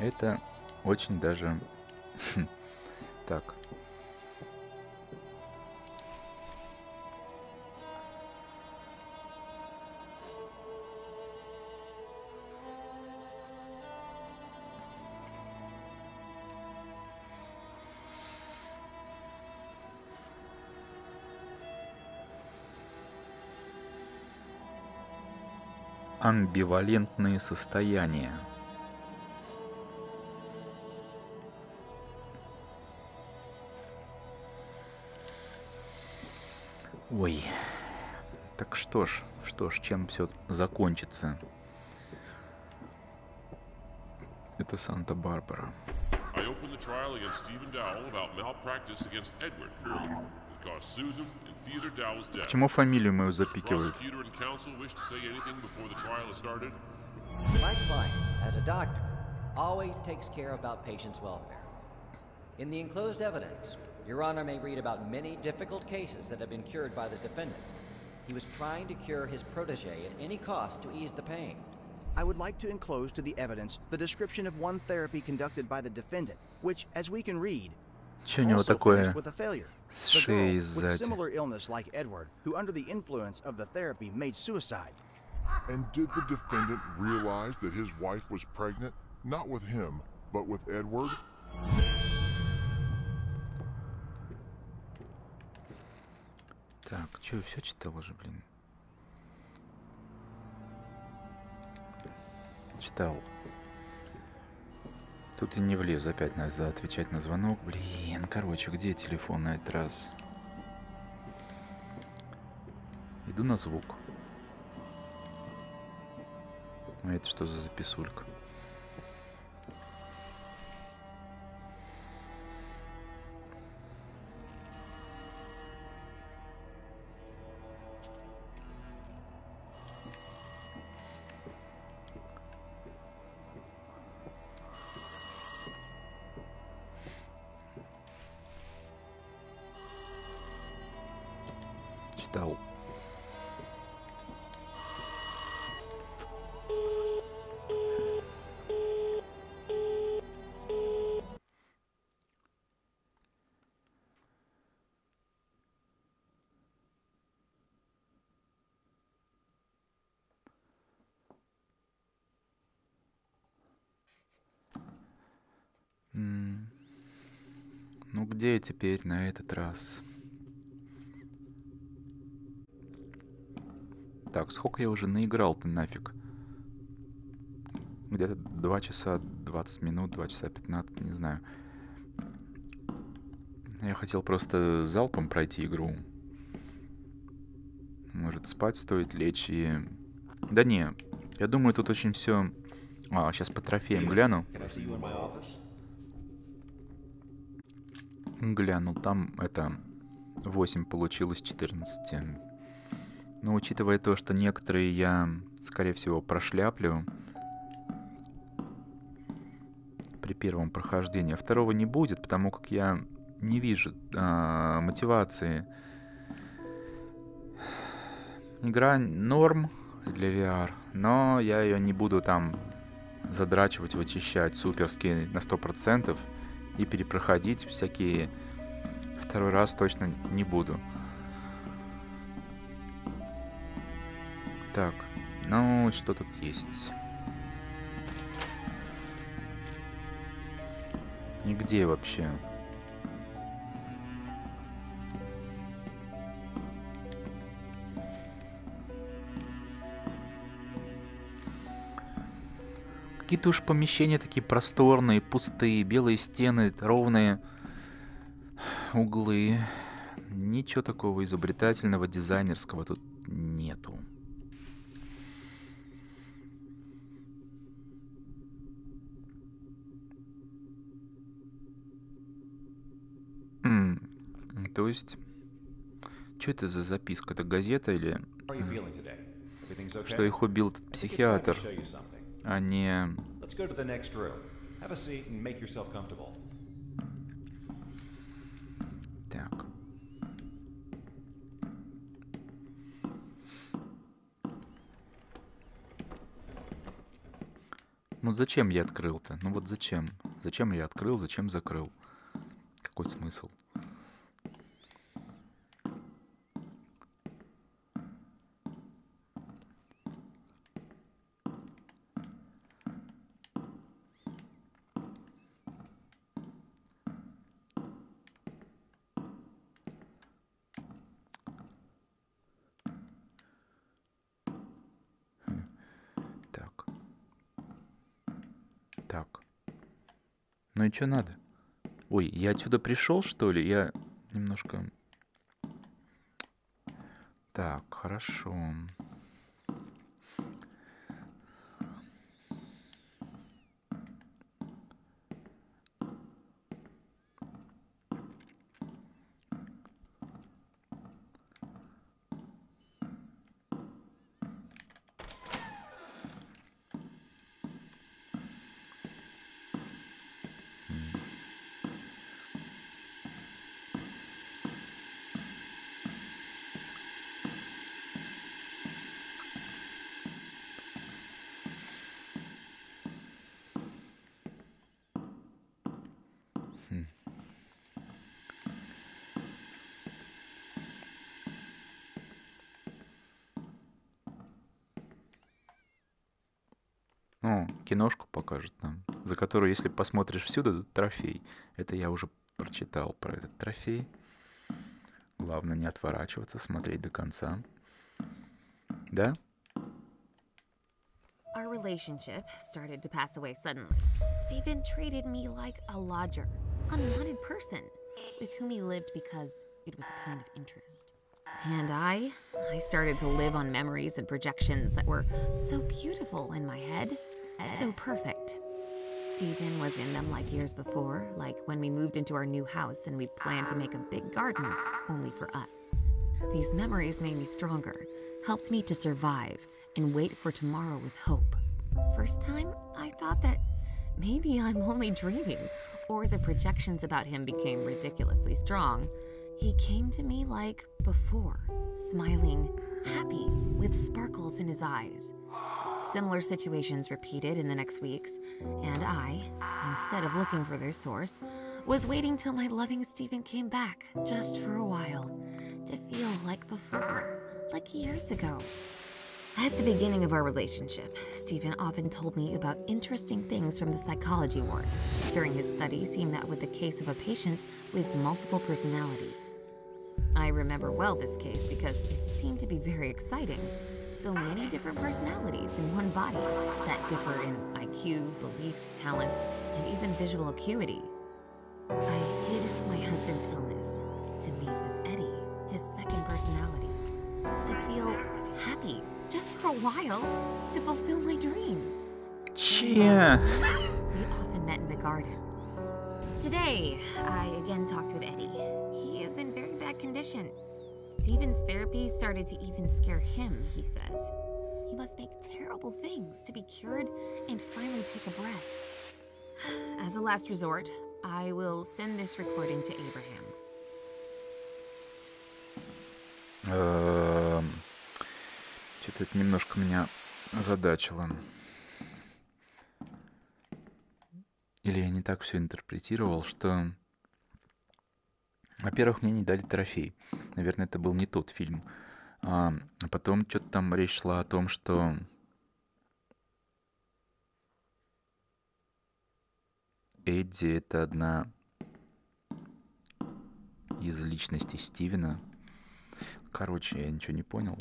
Это очень даже... так. амбивалентные состояния. Ой. Так что ж, что ж, чем все закончится? Это Санта-Барбара. I open the trial against Stephen Dowell about malpractice against Edward, who caused Susan and Theodore Dowell's death. Почему фамилию мою запикивают? Prosecutor and counsel wish to say anything before the trial has started? My client, as a doctor, always takes care about patients' welfare. In the enclosed evidence, Your Honor may read about many difficult cases that have been cured by the defendant. He was trying to cure his protege at any cost to ease the pain. I would like to enclose to the evidence the description of one therapy conducted by the defendant, which, as we can read, Че у него also такое finished with a failure. с The girl шеей with сзади? similar illness like Edward, who under the influence of the therapy made suicide. And did the defendant realize that his wife was pregnant, not with him, but with Edward? Так, что, все читал уже, блин? Читал. Тут и не влезу, опять надо отвечать на звонок. Блин, короче, где телефон на этот раз? Иду на звук. А это что за записулька? Теперь на этот раз? Так, сколько я уже наиграл-то нафиг? Где-то 2 часа 20 минут, 2 часа 15, не знаю. Я хотел просто залпом пройти игру. Может, спать стоит, лечь и... Да не, я думаю, тут очень все... А, сейчас по трофеям гляну. Can I see you in my office? Глянул, там это 8 получилось 14. Но учитывая то, что некоторые я, скорее всего, прошляплю при первом прохождении, а второго не будет, потому как я не вижу а, мотивации. Игра норм для VR, но я ее не буду там задрачивать, вычищать суперски на 100% и перепроходить всякие второй раз точно не буду. Так, ну что тут есть? Нигде вообще. Какие-то уж помещения такие просторные, пустые, белые стены, ровные углы. Ничего такого изобретательного, дизайнерского тут нету. М, То есть, что это за записка? Это газета или что их убил этот психиатр. А не... Let's go to the next room. Have a seat and make yourself comfortable. Так. Ну зачем я открыл-то? Ну вот зачем? Зачем я открыл, зачем закрыл? Какой смысл? Хм. Так. Так. Ну и что надо? Ой, я отсюда пришел, что ли? Я немножко... Так, хорошо. Хм. О, киношку покажет нам, за которую, если посмотришь всюду, трофей. Это я уже прочитал про этот трофей. Главное не отворачиваться, смотреть до конца. Да? Our relationship started to pass away suddenly. Stephen treated me like a lodger, unwanted person, with whom he lived because it was a kind of interest. And I, I started to live on memories and projections that were so beautiful in my head, so perfect. Stephen was in them like years before, like when we moved into our new house and we planned to make a big garden only for us. These memories made me stronger, helped me to survive and wait for tomorrow with hope. First time, I thought that maybe I'm only dreaming, or the projections about him became ridiculously strong. He came to me like before, smiling, happy, with sparkles in his eyes. Similar situations repeated in the next weeks, and I, instead of looking for their source, was waiting till my loving Stephen came back just for a while to feel like before, like years ago. At the beginning of our relationship, Stephen often told me about interesting things from the psychology ward. During his studies, he met with the case of a patient with multiple personalities. I remember well this case because it seemed to be very exciting. So many different personalities in one body that differ in IQ, beliefs, talents, and even visual acuity. I hid my husband's illness to meet with Eddie, his second personality, to feel happy just for a while, to fulfill my dreams. Че? We often met in the garden. Today, I again talked with Eddie. He is in very bad condition. Stephen's therapy started to even scare him, he says. He must make terrible things to be cured and finally take a breath. As a last resort, I will send this recording to Abraham. Что-то это немножко меня озадачило. Или я не так все интерпретировал, что... Во-первых, мне не дали трофей. Наверное, это был не тот фильм. А потом что-то там речь шла о том, что... Эдди — это одна из личностей Стивена. Короче, я ничего не понял.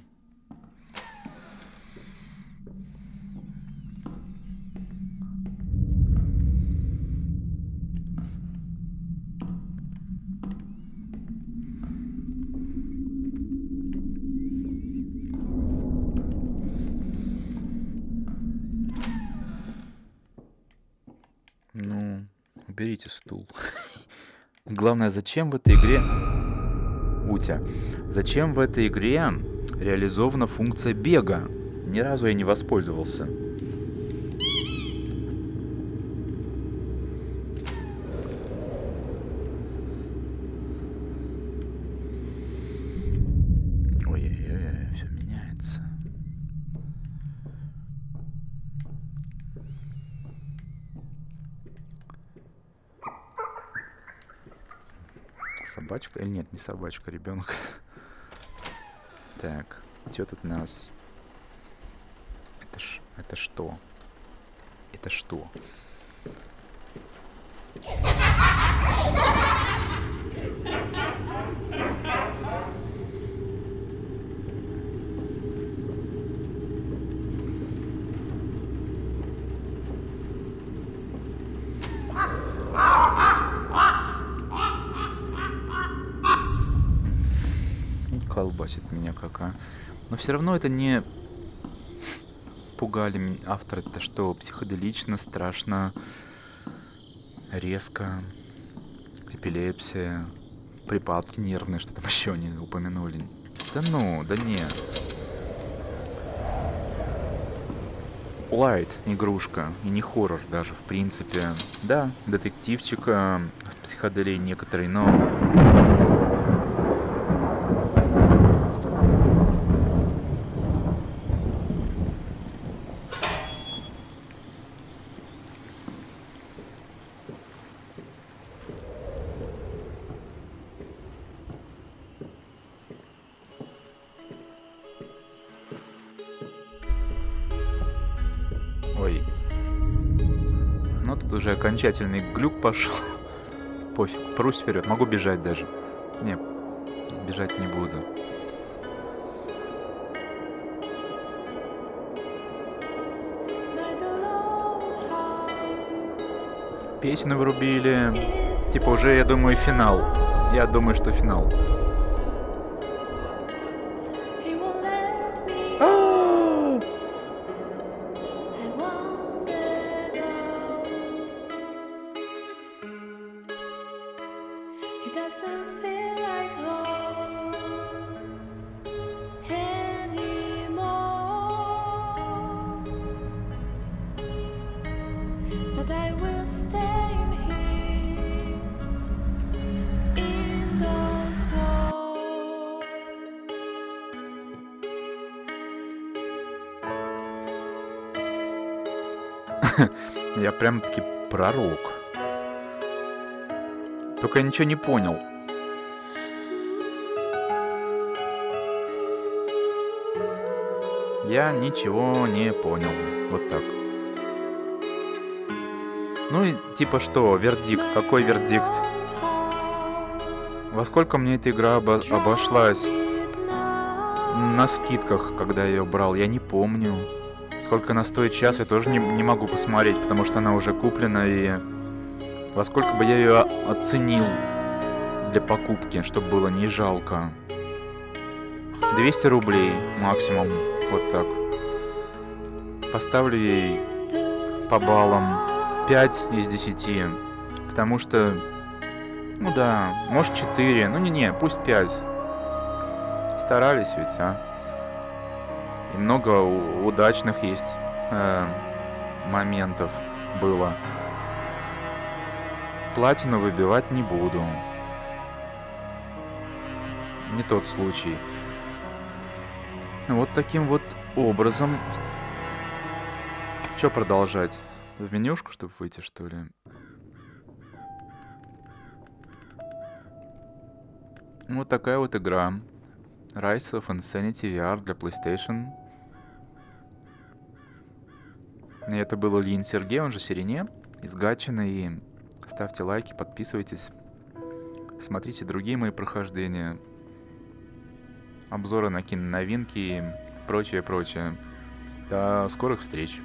Уберите стул. Главное, зачем в этой игре... Утя, зачем в этой игре реализована функция бега? Ни разу я не воспользовался. Ой-ой-ой, все меняется. Собачка? Или нет, не собачка, ребенок. Так, что тут у нас? Это ж... Это что? Это что? Колбасит меня кака. Но все равно это не пугали меня. Автор это что? Психоделично, страшно, резко, эпилепсия, припадки нервные, что там еще не упомянули. Да ну, да нет. Лайт игрушка, и не хоррор даже, в принципе. Да, детективчик, э, психоделии некоторые, но... окончательный глюк пошел. Пофиг, прусь вперед. Могу бежать даже. Не, бежать не буду. Песню врубили. Типа уже, я думаю, финал. Я думаю, что финал. Прям-таки пророк. Только я ничего не понял. Я ничего не понял. Вот так. Ну и типа что, вердикт? Какой вердикт? Во сколько мне эта игра обо- обошлась? На скидках, когда я ее брал, я не помню. Сколько она стоит сейчас, я тоже не, не могу посмотреть, потому что она уже куплена и... Во сколько бы я ее оценил для покупки, чтобы было не жалко? 200 рублей максимум, вот так. Поставлю ей по баллам 5 из 10, потому что, ну да, может 4, ну не-не, пусть 5. Старались ведь, а? Много удачных есть э, моментов было. Платину выбивать не буду. Не тот случай. Вот таким вот образом. Что продолжать? В менюшку, чтобы выйти, что ли? Вот такая вот игра. Rise of Insanity VR для PlayStation. И это был Ильин Сергей, он же Сирене, из Гатчины. И ставьте лайки, подписывайтесь. Смотрите другие мои прохождения. Обзоры на киноновинки и прочее, прочее. До скорых встреч.